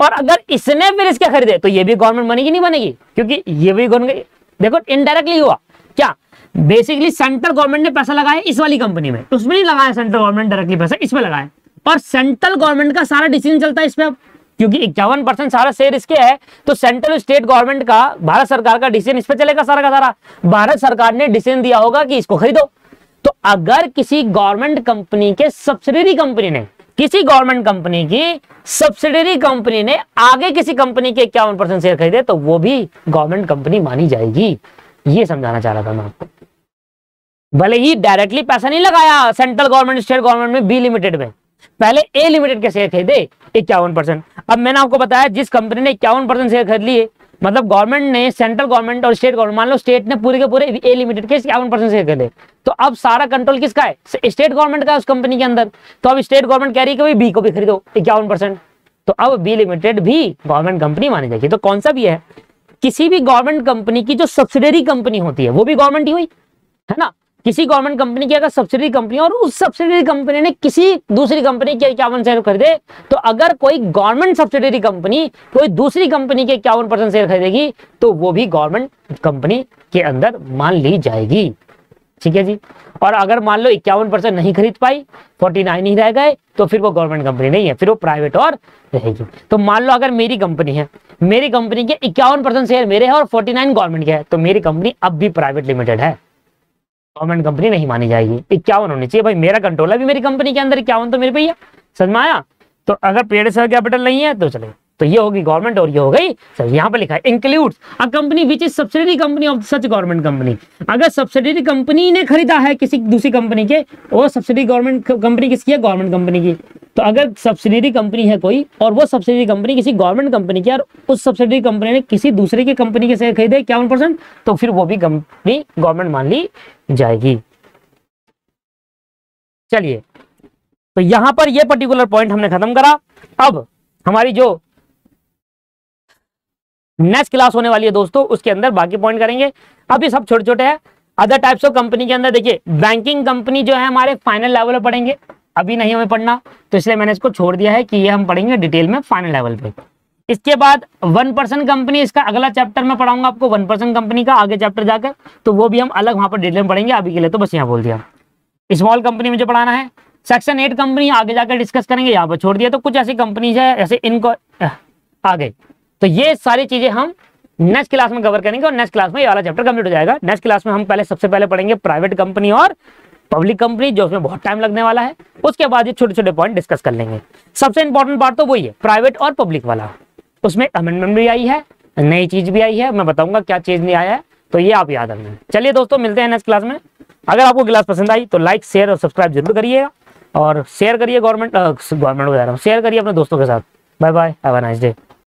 और अगर इसने फिर इसके खरीदे तो ये भी गवर्नमेंट बनेगी, नहीं बनेगी? क्योंकि ये भी बन गई। देखो इनडायरेक्टली हुआ। क्या? बेसिकली सेंट्रल गवर्नमेंट ने पैसा लगाया इस वाली कंपनी में। उसमें नहीं लगाया सेंट्रल गवर्नमेंट डायरेक्टली पैसा इसमें लगाया। और सेंट्रल गवर्नमेंट का सारा डिसीज़न चलता है इसमें क्योंकि इक्यावन परसेंट सारा शेयर इसके है तो सेंट्रल स्टेट गवर्नमेंट का, भारत सरकार का डिसीज़न इस पर चलेगा सारा का सारा। भारत सरकार ने डिसीज़न दिया होगा कि इसको खरीदो। तो अगर किसी गवर्नमेंट कंपनी के सब्सिडरी कंपनी ने, किसी गवर्नमेंट कंपनी की सब्सिडरी कंपनी ने आगे किसी कंपनी के इक्यावन परसेंट शेयर खरीदे तो वो भी गवर्नमेंट कंपनी मानी जाएगी। ये समझाना चाह रहा था मैं आपको। भले ही डायरेक्टली पैसा नहीं लगाया सेंट्रल गवर्नमेंट स्टेट गवर्नमेंट में बी लिमिटेड में। पहले ए लिमिटेड के शेयर खरीदे, इक्यावन परसेंट अब मैंने आपको बताया, जिस कंपनी ने इक्यावन परसेंट शेयर खरीद लिए मतलब गवर्नमेंट ने सेंट्रल गवर्नमेंट और स्टेट गवर्नमेंट मान लो स्टेट ने पूरे के पूरे ए लिमिटेड के इक्यावन परसेंट शेयर खरीदे। तो अब सारा कंट्रोल किसका है? स्टेट गवर्नमेंट का उस कंपनी के अंदर। तो अब स्टेट गवर्नमेंट कह रही है कि बी को भी खरीदो, इक्यावन परसेंट तो अब बी लिमिटेड भी गवर्नमेंट कंपनी मानी जाएगी। तो कौन सा भी है? किसी भी गवर्नमेंट कंपनी की जो सब्सिडरी कंपनी होती है, वो भी गवर्नमेंट ही हुई, है ना? किसी गवर्नमेंट कंपनी की अगर सब्सिडी कंपनी और उस सब्सिडी कंपनी ने किसी दूसरी कंपनी के इक्यावन शेयर खरीदे तो अगर कोई गवर्नमेंट सब्सिडरी कंपनी कोई दूसरी कंपनी के इक्यावन परसेंट शेयर खरीदेगी तो वो भी गवर्नमेंट कंपनी के अंदर मान ली जाएगी। ठीक है जी? और अगर मान लो इक्यावन परसेंट नहीं खरीद पाई फोर्टी नाइन ही रह गए तो फिर वो गवर्नमेंट कंपनी नहीं है, फिर वो प्राइवेट और रहेगी। तो मान लो अगर मेरी कंपनी है, मेरी कंपनी के इक्यावन परसेंट शेयर मेरे हैं और फोर्टी नाइन गवर्नमेंट के है तो मेरी कंपनी अब भी प्राइवेट लिमिटेड है। गवर्नमेंट कंपनी नहीं मानी जाएगी। इक्यावन होनी चाहिए? भाई, मेरा कंट्रोल है भी मेरी कंपनी के अंदर। इक्यावन तो मेरे भैया समझ में आया? तो अगर पेड से कैपिटल नहीं है तो चले तो ये होगी गवर्नमेंट और ये हो गई। सर यहाँ पर लिखा है includes a company which is subsidiary company of such government company अगर सब्सिडरी कंपनी ने खरीदा है किसी दूसरी कंपनी के, वो सब्सिडी गवर्नमेंट कंपनी किसकी है? गवर्नमेंट कंपनी की। तो अगर सब्सिडरी कंपनी है कोई, और वो सब्सिडरी कंपनी किसी गवर्नमेंट कंपनी की और उस सब्सिडरी कंपनी ने किसी दूसरे की कंपनी के शेयर खरीदे इक्यावन परसेंट तो फिर वो भी कंपनी गवर्नमेंट मान ली जाएगी। चलिए तो यहाँ पर ये पर्टिकुलर पॉइंट हमने खत्म करा। अब हमारी जो नेक्स्ट क्लास होने वाली है दोस्तों, उसके अंदर बाकी पॉइंट करेंगे। अभी सब छोटे छोटे हैं। अदर टाइप्स ऑफ़ कंपनी के अंदर देखिए बैंकिंग कंपनी जो है हमारे फाइनल लेवल पर पढ़ेंगे। अभी नहीं हमें पढ़ना तो इसलिए मैंने इसको छोड़ दिया है कि ये हम पढ़ेंगे डिटेल में फाइनल लेवल पे। इसके बाद वन परसेंट कंपनी इसका अगला चैप्टर में पढ़ाऊँगा आपको वन परसेंट कंपनी का आगे चैप्टर जाकर तो वो भी हम अलग वहाँ पर डिटेल में पढ़ेंगे, अभी के लिए तो बस यहाँ बोल दिया। स्मॉल कंपनी मुझे पढ़ाना है सेक्शन एट कंपनी आगे जाकर डिस्कस करेंगे, यहाँ पर छोड़ दिया। तो कुछ ऐसी कंपनीज़ है, ऐसे इनको आगे। तो ये सारी चीज़ें हम नेक्स्ट क्लास में कवर करेंगे और नेक्स्ट क्लास में ये वाला चैप्टर कंप्लीट हो जाएगा। नेक्स्ट क्लास में हम पहले, सबसे पहले पढ़ेंगे प्राइवेट कंपनी और पब्लिक कंपनी जो उसमें बहुत टाइम लगने वाला है। उसके बाद ये छोटे छोटे पॉइंट डिस्कस कर लेंगे। सबसे इंपॉर्टेंट पार्ट तो वही है प्राइवेट और पब्लिक वाला। उसमें अमेंडमेंट भी आई है, नई चीज़ भी आई है, मैं बताऊँगा क्या चीज़ नहीं आया है तो ये आप याद रखना। चलिए दोस्तों, मिलते हैं नेक्स्ट क्लास में। अगर आपको क्लास पसंद आई तो लाइक शेयर और सब्सक्राइब ज़रूर करिएगा। और शेयर करिए गवर्नमेंट गवर्नमेंट हूँ शेयर करिए अपने दोस्तों के साथ। Bye bye have a nice day